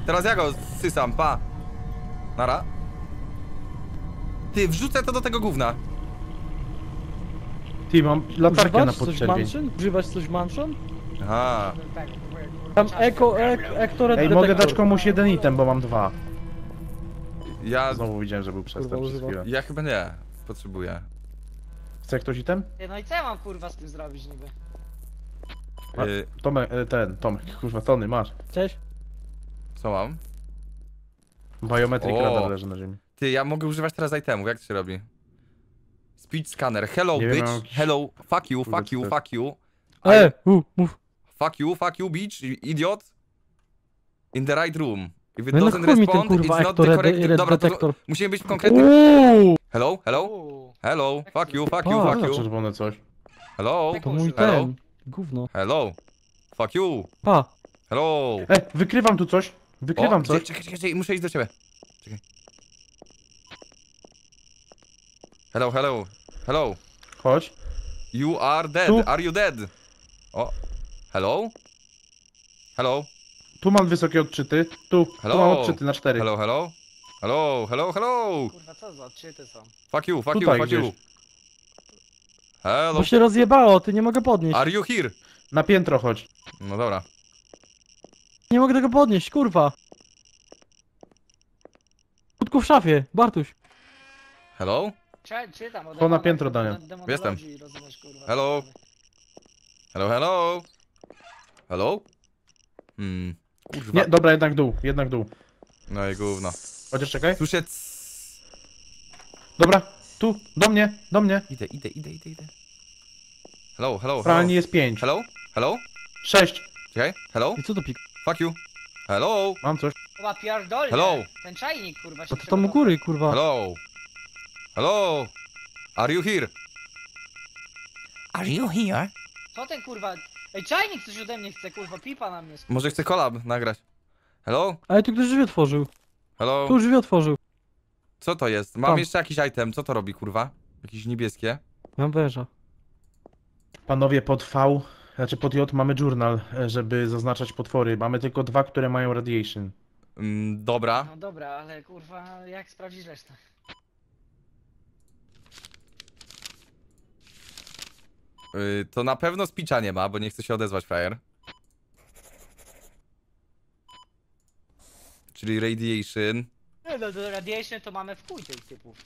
Teraz ja go sysam, pa. Nara. Ty, wrzucę to do tego gówna. Ty, mam latarkę na Używasz coś podczerwień. mansion? Używasz coś w mansion? Aha. Tam eko, ek, ektoret Ej, detektor. mogę dać komuś jeden item, bo mam dwa. Ja... Znowu widziałem, że był przestęp Kurwa, przez używa. chwilę. Ja chyba nie. Potrzebuję. Chce ktoś item? Ty, No i co ja mam kurwa z tym zrobić niby? Y, Tomek, e, ten, Tomek, kurwa, Tony, masz. Cześć. co mam? Biometric O. radar leży na ziemi. Ty, ja mogę używać teraz itemów, jak to się robi? Speech scanner. Hello, Nie wiem, bitch. jakiś- Hello. Fuck you, fuck you, fuck you. E, u, mów. fuck you, fuck you, bitch. Idiot. In the right room. If it No i na doesn't chuj mi ten respond, kurwa it's not the ektoret correct... red Dobra, to detektor. musimy być konkretni. Uuu! Hello, hello, Uuu. hello. Fuck you, fuck you, A, fuck you. czerwone coś. Hello, To mój hello, ten. Gówno. hello. Fuck you. Pa. Hello. E, wykrywam tu coś. Wykrywam o, coś. Czekaj, czekaj, czekaj, muszę iść do ciebie. Czekaj. Hello, hello, hello. Chodź. You are dead. Tu. Are you dead? O. Hello? Hello? Tu mam wysokie odczyty. Tu, Hello? tu mam odczyty na cztery. Hello, hello? Hello, hello, hello! Kurwa, co za odczyty są? Fuck you, fuck Tutaj you, fuck you. gdzieś. Hello? Bo się rozjebało, ty nie mogę podnieść. Are you here? Na piętro chodź. No dobra. Nie mogę tego podnieść, kurwa. Kutku w szafie, Bartuś. Hello? Czy, czytam To na piętro, Daniel. Jestem. rozumiesz, kurwa. Hello? Hello, hello? Hello? Hmm. Kurwa. Nie, dobra, jednak dół, jednak dół. No i gówno. Chociaż czekaj. Słyszę c... Dobra, tu, do mnie, do mnie. Idę, idę, idę, idę, idę. Hello, hello, hello. Pralni jest pięć. Hello? Hello? Sześć. Czekaj, hello? I co to pik? Fuck you. Hello? Mam coś. Chyba pierdolnie. Hello? Ten czajnik, kurwa, się To, to tam u góry, kurwa. Hello? Hello? Are you here? Are you here? Co ten kurwa? Ej, czajnik coś ode mnie chce, kurwa, pipa na mnie. Może chce collab nagrać. Hello? Ale tu ktoś drzwi otworzył. Hello? Tu drzwi otworzył. Co to jest? Mam Tam. jeszcze jakiś item. Co to robi, kurwa? Jakieś niebieskie? Mam węża. Panowie, pod V, znaczy pod J mamy journal, e, żeby zaznaczać potwory. Mamy tylko dwa, które mają radiation. Mm, dobra. No dobra, ale kurwa, jak sprawdzić resztę? Y, to na pewno spicza nie ma, bo nie chce się odezwać frajer. Czyli radiation. No do, do radiation to mamy w chuj tych typów.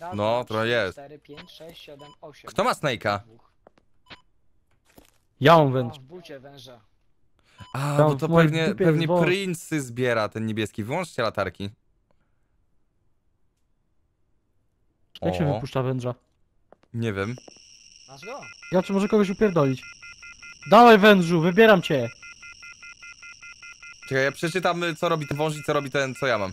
Raz, No, dwa, trochę trzy, jest. 4, 5, 6, 7, 8. Kto ma Snake'a? Ja mam No, węż. w bucie węża. A, Tam bo w to mojej pewnie, dupie pewnie wąż. Prince zbiera ten niebieski. Wyłączcie latarki. Jak się O. wypuszcza węża? Nie wiem. Masz go? Ja czy może kogoś upierdolić? Dawaj wężu, wybieram cię. Czekaj, ja przeczytam y, co robi ten wąż i co robi ten, co ja mam.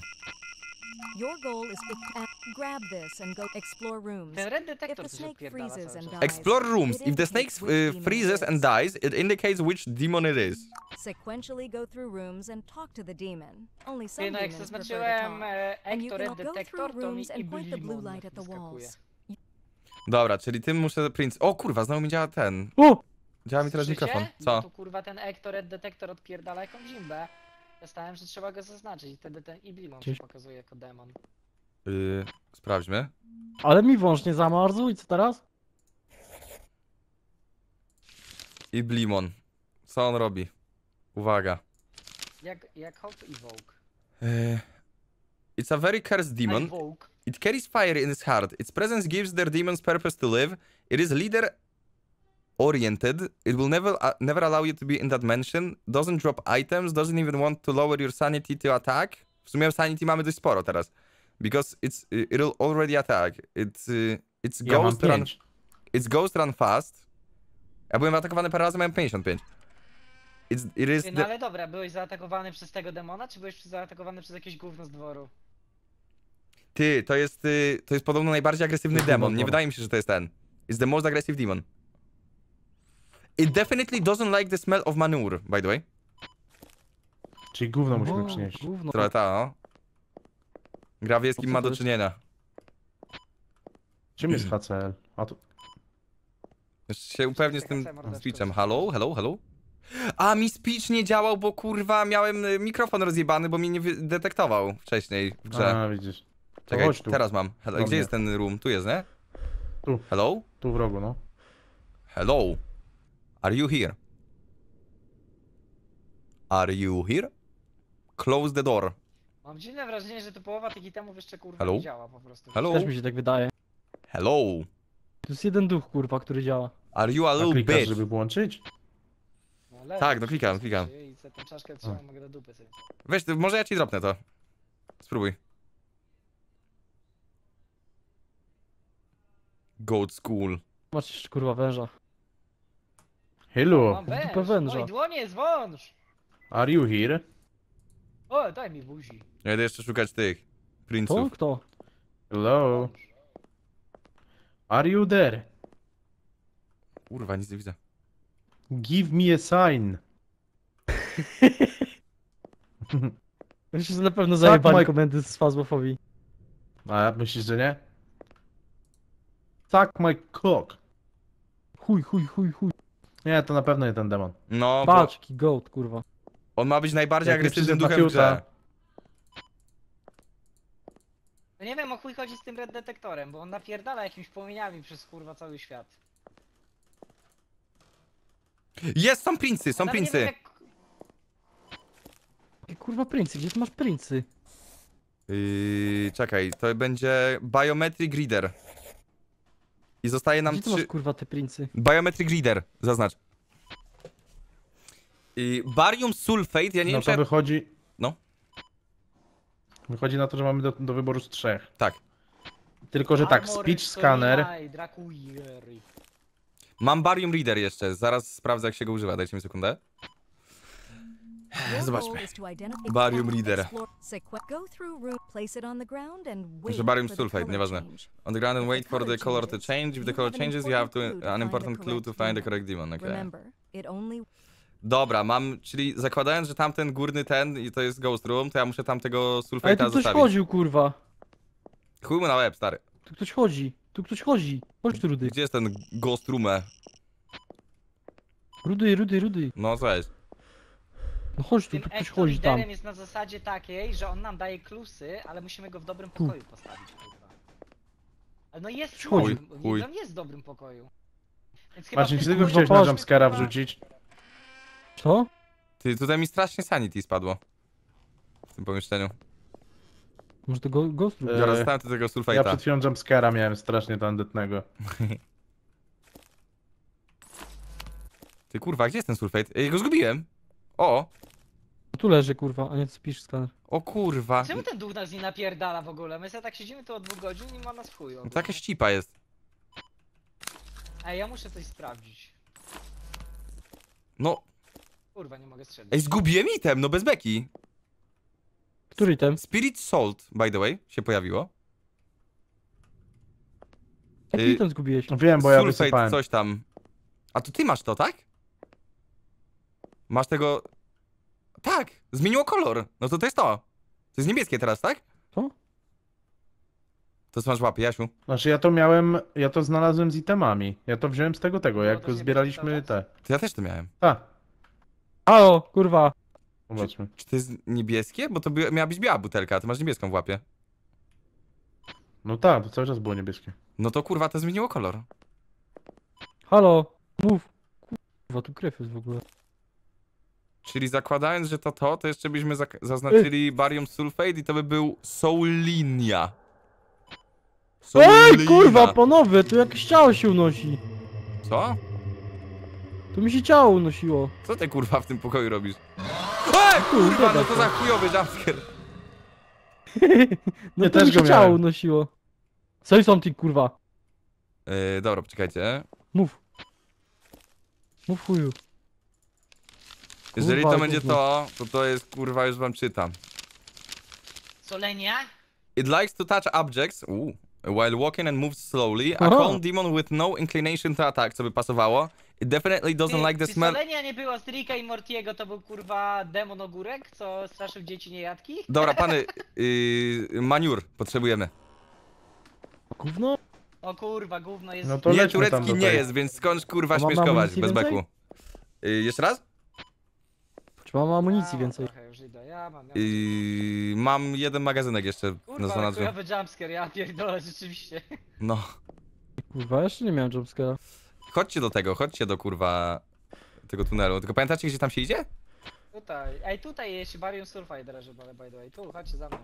Your goal is to uh, grab this and go explore rooms. Ten red the coś dies, Explore rooms. it If the snake indicates which demon freezes it and is. dies, it indicates which demon it is. Sequentially go through rooms and talk to the demon. Only some no demons prefer to talk. e, And you can go through rooms and point the blue light at the walls. Dobra, czyli tym muszę Prince... O kurwa, znowu mi działa ten. O! Działa mi teraz Słyszycie? mikrofon. No Co? to kurwa ten Ecto Red Detector odpierdala jakąś zimbę. Dostałem, że trzeba go zaznaczyć i wtedy ten Iblimon się Gdzieś- pokazuje jako demon. Y, sprawdźmy. Ale mi wąż nie zamarzł i co teraz? I Blimon. Co on robi? Uwaga. Jak, jak Hop i Vogue. Y, It's a very cursed demon. I Vogue. It carries fire in its heart. Its presence gives their demons purpose to live. It is leader oriented. It will never uh, never allow you to be in that mansion. Doesn't drop items. Doesn't even want to lower your sanity to attack. W sumie sanity mamy dość sporo teraz. Because it's y, it'll already attack. It's y, it's Ja ghost run. It's ghost run fast. Ja byłem atakowany parę razy, miałem 55. It's, it is no ale dobra, byłeś zaatakowany przez tego demona, czy byłeś zaatakowany przez jakieś gówno z dworu? Ty, to jest, y, to jest podobno najbardziej agresywny demon. Nie wydaje mi się, że to jest ten. It's the most aggressive demon. It definitely doesn't like the smell of manure, by the way. Czyli gówno musimy przynieść. Gówno. Trochę ta, no. Gra wie z kim ma do czynienia. Czym jest HCL? A tu... Jeszcze się upewnię z tym speechem. Hello, hello, hello? A, mi speech nie działał, bo kurwa miałem y, mikrofon rozjebany, bo mnie nie wy- detektował wcześniej w grze. A, widzisz. Czekaj, chodź tu. teraz mam. Hello. Do Gdzie mnie. jest ten room? Tu jest, nie? Tu. Hello? Tu w rogu, no. Hello? Are you here? Are you here? Close the door. Mam dziwne wrażenie, że tu połowa tych itemów jeszcze kurwa Hello? nie działa po prostu. Hello? Też mi się tak wydaje. Hello? Tu jest jeden duch, kurwa, który działa. Are you a A little klikasz, bitch? żeby włączyć? No, leży, Tak, no klikam, klikam. I sobie tą czaszkę trzymam, mogę do dupy sobie. Weź, to może ja ci dropnę to. Spróbuj. Goat School. Masz jeszcze kurwa węża. Hello, Mam węż! dupę węża. Oj, dłonie jest wąż! are you here? O, daj mi buzi. Ja idę jeszcze szukać tych. To? Princów. Kto? Hello, are you there? Kurwa, nic nie widzę. Give me a sign. Jeszcze na pewno zajebali Mike. komendy z Fazmofowi. A myślisz, że nie? Suck my cock. Chuj, chuj, chuj, chuj. Nie, to na pewno nie ten demon. No, bo Patrz, jaki goat, kurwa. on ma być najbardziej Jak nie agresywnym przyszedł duchem w grze. No nie wiem o chuj chodzi z tym red detektorem, bo on napierdala jakimiś płomieniami przez kurwa cały świat. Jest, są princy, są Nawet nie princy. wiem, jak... Jakie kurwa princy, gdzie ty masz princy? Yy, czekaj, to będzie Biometric Reader. I zostaje nam Gdzie ty masz trzy... kurwa te princy? Biometric Reader, zaznacz. I barium sulfate, ja nie No wiem, to czy... wychodzi... No. Wychodzi na to, że mamy do, do wyboru z trzech. Tak. Tylko, że tak, speech scanner. Mam barium reader jeszcze, zaraz sprawdzę jak się go używa, dajcie mi sekundę. Zobaczmy. Barium reader. Że barium sulfate, nieważne. On the ground and wait for the color to change. If the color changes, you have to an important clue to find the correct demon, okay. Dobra, mam, czyli zakładając, że tamten górny ten i to jest ghost room, to ja muszę tamtego Ale sulfate'a tu ktoś zostawić. chodził, kurwa. Chuj mu na łeb, stary. Tu ktoś chodzi. Tu ktoś chodzi. Chodź tu, Rudy. Gdzie jest ten ghost room'e? Rudy, Rudy, Rudy. No co jest? No chodź tu, Tym tu ktoś chodzi tam. liderem jest na zasadzie takiej, że on nam daje klusy, ale musimy go w dobrym Tu. pokoju postawić, kurwa. Ale no jest w Chuj, dobrym, chuj. on jest w dobrym pokoju. Więc chyba Marcin, w czy ty go chciałeś na jumpscare'a wrzucić? Co? Ty, tutaj mi strasznie sanity spadło. W tym pomieszczeniu. Może to go, Ghost Room? E, Biorę dostałem do tego Ja przed chwilą jumpscare'a miałem strasznie tandetnego. Ty kurwa, gdzie jest ten sulfate? Ej, go zgubiłem. O, Tu leży, kurwa, a nie spisz skaner. o kurwa. Czemu ten duch nas nie napierdala w ogóle? My sobie tak siedzimy tu od dwóch godzin i ma nas w chuju. No to jakaś ścipa jest. Ej, ja muszę coś sprawdzić. No, Kurwa, nie mogę strzelić. ej, zgubiłem item, no bez beki. Który ten? Spirit Salt, by the way, się pojawiło. Jaki Y, ten zgubiłeś? Wiem, bo ja Sulfate, wysypałem. coś tam. A to ty masz to, tak? Masz tego... Tak, zmieniło kolor. No to to jest to. To jest niebieskie teraz, tak? Co? To co masz w łapie, Jasiu? Znaczy ja to miałem, ja to znalazłem z itemami. Ja to wziąłem z tego tego, Było jak zbieraliśmy te. To ja też to miałem. A, Halo, kurwa. zobaczmy. Czy to jest niebieskie? Bo to by, miała być biała butelka, a ty masz niebieską w łapie. No tak, to cały czas było niebieskie. No to kurwa, to zmieniło kolor. Halo, mów. Kurwa, tu krew jest w ogóle. Czyli zakładając, że to to, to jeszcze byśmy zaznaczyli barium sulfate i to by był Soulinia. Ej, kurwa, panowie, tu jakieś ciało się unosi. Co? Tu mi się ciało unosiło. Co ty kurwa w tym pokoju robisz? Ej, kurwa, no to za chujowy jumpscare. No Ja to też mi się ciało miałem. unosiło. Say something, kurwa. Yy, dobra, poczekajcie. Mów. Mów chuju. Jeżeli Kurwa, to będzie gówno. to, to to jest kurwa, już wam czytam. Solenia? It likes to touch objects ooh, while walking and moves slowly. A Aha. calm demon with no inclination to attack, co by pasowało. It definitely doesn't Ty, like the czy smell. Solenia nie było z Ricka i Mortiego, to był kurwa demon ogórek, co straszył dzieci niejadki? Dobra, pany, yy, maniur potrzebujemy. Gówno? O kurwa, gówno jest... No to nie, lećmy tam turecki do nie tej. jest, więc skądś kurwa A mamy śmieszkować, bez więcej? beku. Yy, jeszcze raz? Czy mam amunicji Ja więcej? Trochę już idę, ja mam, ja mam. Yy, mam jeden magazynek jeszcze na Kurwa, ale zanadrzu. chujowy jumpscare, ja pierdolę, rzeczywiście. No. Kurwa, jeszcze nie miałem jumpscare'a. Chodźcie do tego, chodźcie do kurwa tego tunelu. Tylko pamiętacie, gdzie tam się idzie? Tutaj, ej tutaj jest Barium Sulfide leży, by by the way, tu, chodźcie za mną.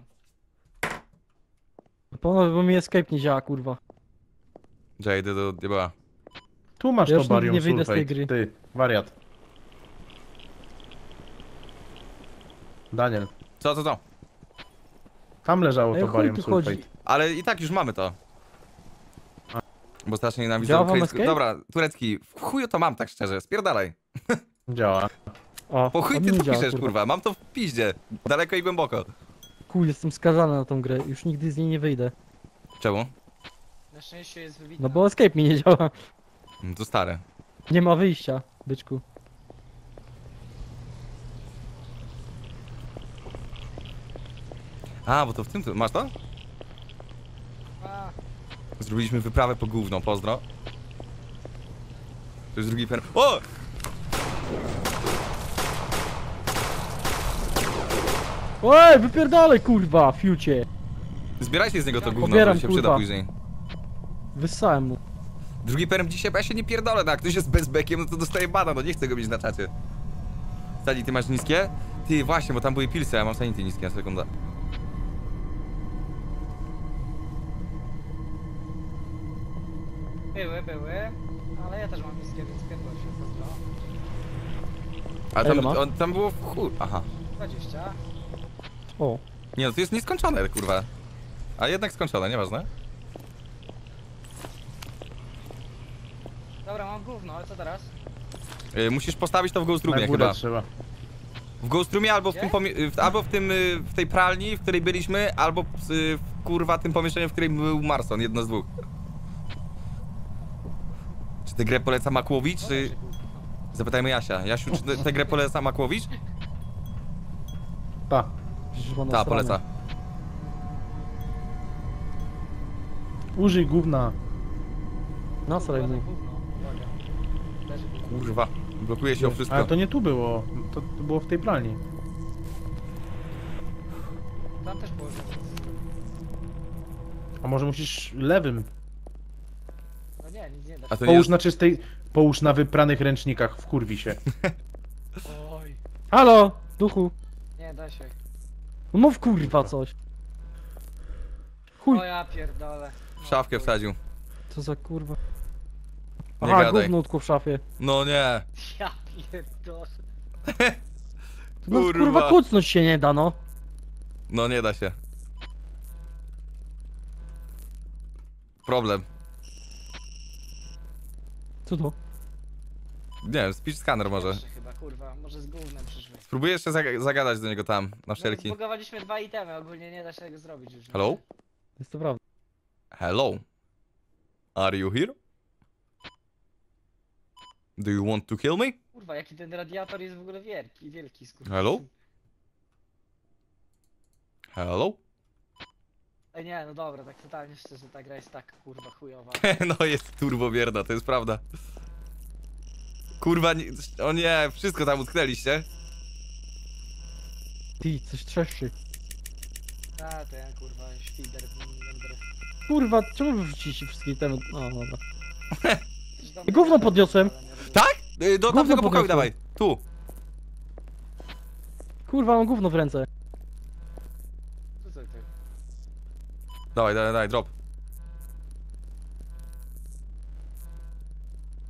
Panowie, bo mi escape nie działa, kurwa. Że idę do diabła. Tu masz Ja to nigdy barium nie wyjdę z tej sulfate. gry. Ty, wariat. Daniel, Co, co, co? tam leżało Ej, to chuj barium tu sulfate. Ale i tak już mamy to. Bo strasznie nienawidzę Działa wam ukraińskiego. escape? Dobra, turecki. W chuju to mam tak szczerze, spierdalaj. Działa. O, Po chuj ty mi to działa, piszesz, kurwa. Mam to w piździe. Daleko i głęboko. Chuj, jestem skazany na tą grę. Już nigdy z niej nie wyjdę. Czemu? Na szczęście jest wybitna. No bo escape mi nie działa. To stare. Nie ma wyjścia, byczku. A, bo to w tym... tu- Masz to? Zrobiliśmy wyprawę po gówno, pozdro. To jest drugi pen... O! Oj, wypierdalaj, kurwa, fiucie. Zbierajcie z niego to gówno, Pobieram, to się przyda kurwa. później. Wyssałem mu. Drugi perm dzisiaj, bo ja się nie pierdolę, no jak ktoś jest bez bekiem, no to dostaje bana, no nie chcę go mieć na czacie. Stali, ty masz niskie? Ty, właśnie, bo tam były pilsy, a ja mam sanity niskie, na sekundę. Były, były. Ale ja też mam niskie, więc pierdol się, pozdro. Ale Ile tam, ma? on, tam było w chuj... Aha. 20. O, Nie no, to jest nieskończone, kurwa. A jednak skończone, nieważne. Dobra, mam gówno, ale co teraz? Yy, musisz postawić to w Ghost Na Roomie górę chyba. trzeba. W Ghost Roomie albo w tym, pomie- w- albo w tym, y, w tej pralni, w której byliśmy, albo w, y, w kurwa tym pomieszczeniu, w którym był Marson, jedno z dwóch. Tę grę poleca Makłowicz, czy... Zapytajmy Jasia. Jasiu, czy tę- grę poleca Makłowicz? Ta. nasrane. poleca. Użyj gówna. Leży gówno. Kurwa, blokuje się o wszystko. Ale to nie tu było. To, to było w tej pralni. Tam też położę. A może musisz lewym. No nie, nic nie da. A to nie Połóż jest... na czystej. Połóż na wypranych ręcznikach, wkurwi się. Oj. Halo, duchu. Nie da się. No mów kurwa coś. Chuj, O ja pierdolę. No, W szafkę chuj. wsadził. co za kurwa. Nie Aha, gadaj. gówno utkło w szafie. No nie. Ja pierdolę. No Kurwa. kurwa kucnąć się nie da, no. No nie da się. Problem. Co to? Nie wiem, speech scanner może. Chyba, kurwa, może z gównem przyszły. Spróbuję jeszcze zag- zagadać do niego tam, na wszelki. No, zbugowaliśmy dwa itemy, ogólnie nie da się tego zrobić już. Hello? Jest to prawda. Hello? Are you here? Do you want to kill me? Kurwa, jaki ten radiator jest w ogóle wielki, wielki skurczysyn. Hello? Hello? Ej nie, no dobra, tak totalnie szczerze, ta gra jest tak kurwa chujowa. no jest turbo wierna, to jest prawda. Kurwa, nie, o nie, wszystko tam utknęliście. Ty, coś trzeszczy. A, ten kurwa, świder. będę- Kurwa, czemu wy wrzuciliście wszystkie temy? O, dobra. Gówno podniosłem. Tak? Y, Do Gówno tamtego pokoju podniosłem. dawaj. Tu. Kurwa, mam gówno w ręce. Co to ty? Dawaj, dawaj, dawaj, drop.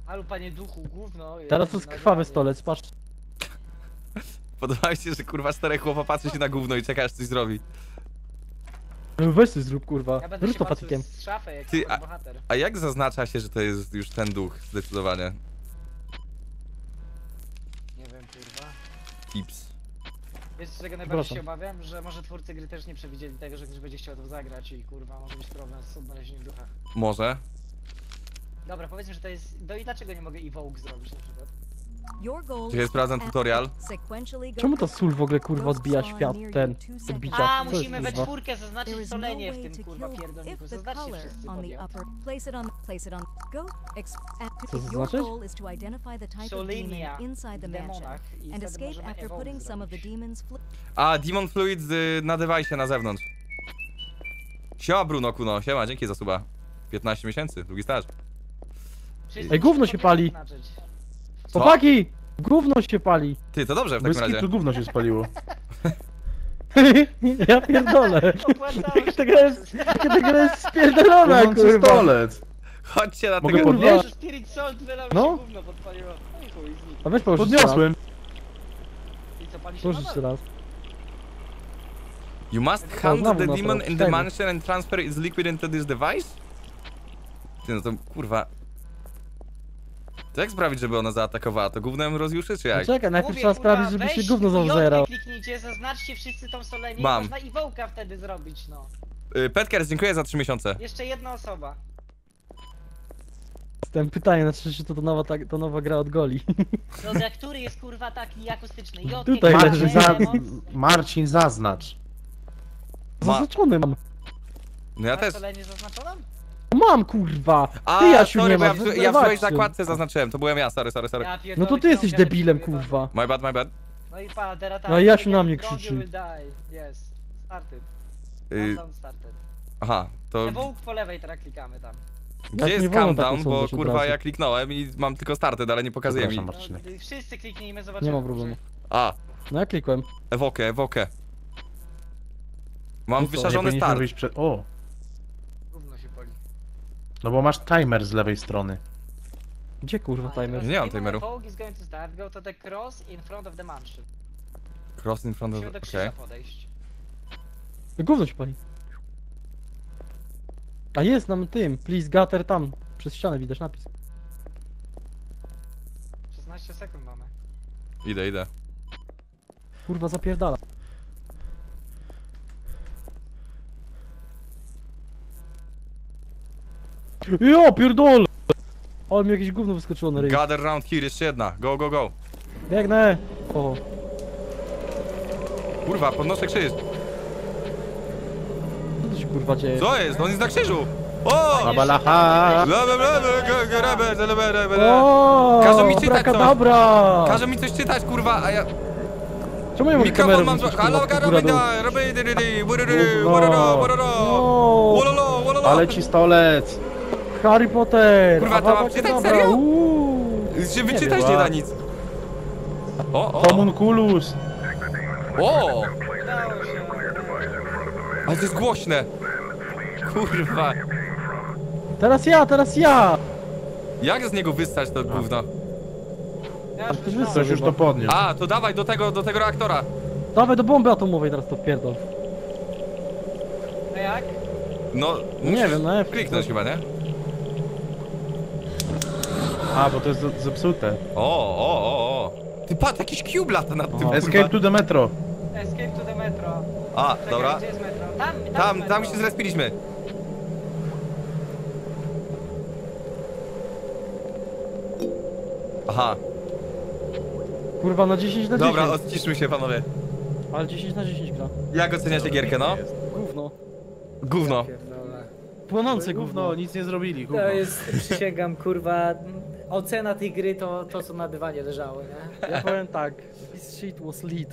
Alu panie duchu, gówno. Teraz to jest krwawy stolec, patrz. Podoba mi się, że kurwa czterech chłopa patrzy się na gówno i czeka aż coś zrobi. Weź coś zrób, kurwa. Ja będę Rzuć się to patrzył patykiem. z szafy, jak Ty, Ty, a- bohater. A jak zaznacza się, że to jest już ten duch, zdecydowanie? Nie wiem, kurwa. Tips. Wiesz czego najbardziej Przepraszam. się obawiam? Że może twórcy gry też nie przewidzieli tego, że ktoś będzie chciał to zagrać i kurwa, może być problem z odnalezieniem ducha. Może. Dobra, powiedzmy, że to jest... No i dlaczego nie mogę Evoke zrobić na przykład? Is sprawdzam to tutorial. Czemu ta sól w ogóle kurwa odbija świat ten odbicia? A, Co musimy we kurwa? czwórkę zaznaczyć is no solenie w tym kurwa pierdolniku. Zaznaczcie wszyscy Co to inside the w demonach i and wtedy escape możemy after putting some of the zrobić. demon's flu- A, Demon Fluid y, na device na zewnątrz. Siema Bruno Kuno, siema, dzięki za suba. 15 miesięcy, długi staż. Wszyscy Ej, gówno się pali. zaznaczyć. Co? Chłopaki! Gówno się pali! Ty, to dobrze w takim Błyski razie. tu gówno się spaliło. ja pierdolę! Jaka ta gra jest, jaka ta gra jest spierdolona, Płonący kurwa! stolec. Chodźcie na Mogę tego... Wiesz, że Spirit wylał No. się gówno podpaliło. No i chuj, znikł. A weź raz. Podniosłem. I co, pali się nadal? raz. You must hunt znowu the na demon in the mansion and transfer its liquid into this device? Ty, no to kurwa... To jak sprawić, żeby ona zaatakowała? To gównem rozjuszy, czy No jak? czekaj, najpierw Mówię, trzeba kurwa, sprawić, żeby weź się gówno znowu zajerało. kliknijcie, zaznaczcie wszyscy tą solenię Mam. i można i wołka wtedy zrobić, no. Y, Petkers, dziękuję za 3 miesiące. Jeszcze jedna osoba. Ten pytanie, znaczy, czy to, to, nowa, tak, to nowa gra od Goli. No, który jest kurwa taki akustyczny. J Tutaj kliknijcie, leży Marcin, za... Marcin zaznacz. Ma- Zaznaczony mam. No ja też. solenię zaznaczoną? Mam, kurwa! A, Ty, Jasiu, sorry, nie bo ja masz, w, ja w złej się. zakładce zaznaczyłem, to byłem ja, sorry, sorry, sorry. Ja No to ty jesteś debilem, sobie kurwa. My bad, my bad. No i pa, teraz tak. No i Jasiu na mnie krzyczy. Yes. Started. Y, Countdown started. aha, to Evoke po lewej teraz klikamy tam. gdzie nie jest wolno countdown, tak bo od kurwa razu. ja kliknąłem i mam tylko started, ale nie pokazuje mi. Przepraszam. No, Marcinek. y, wszyscy kliknijmy, zobaczymy. Nie ma problemu. A, No ja klikłem. ewokę, ewokę. Mam No co, Nie wyszarzony powinniśmy start. wyjść przed... O! No bo masz timer z lewej strony. Gdzie kurwa timer? Nie mam timeru. Evoke is going to start. Go to the cross in front of the mansion. Cross in front of... Musimy do okej. krzyża podejść. Gówno się pali. A jest nam tym, please gutter tam. Przez ścianę widać napis. 16 sekund mamy. Idę, idę. Kurwa zapierdala. Jo, pierdol! Ale mi jakieś gówno wyskoczyło na ryj. Gather round here, jeszcze jedna. Go, go, go. Biegnę! O, Kurwa, podnoszę krzyż. co tu się kurwa dzieje? Co jest? On jest na krzyżu. O! Babalaha! O, Każą mi czytać coś. abrakadabra! Każą mi coś czytać, kurwa, a ja... Czemu nie mogę Mikrofon kamery mam... Halo, kurwa, góra dół? robię. Wololo, wololo. Ale ci stolec! Harry Potter! Kurwa, to mam czytać? Serio? uuu. Się Nie wyczytać nie da nic. O, o, Homunculus! o! Ale to jest głośne. Kurwa. Teraz ja, teraz ja! Jak z niego wystać to gówno? Ja już Ktoś już to podniósł. A, to dawaj do tego, do tego reaktora. Dawaj do bomby atomowej teraz to wpierdol. No jak? No, Nie musisz wiem, no F. Kliknąć chyba, nie? A, bo to jest zepsute. O, o, o, o. Ty patrz, jakiś cube lata nad tym, kurwa. Escape to the metro. Escape to the metro. A, Czekaj, dobra. Gdzie jest metro? Tam, tam, Tam, jest tam metro. się zrespiliśmy. Aha, Kurwa na 10 na 10. dobra, odciszmy się panowie. Ale 10 na 10 gra. Jak oceniacie gierkę, no? Gówno. Gówno. Pierdolę. Płonące gówno. Gówno, nic nie zrobili, gówno. To jest, przysięgam, kurwa, ocena tej gry to to, co na dywanie leżało, nie? Ja powiem tak. This shit was lit.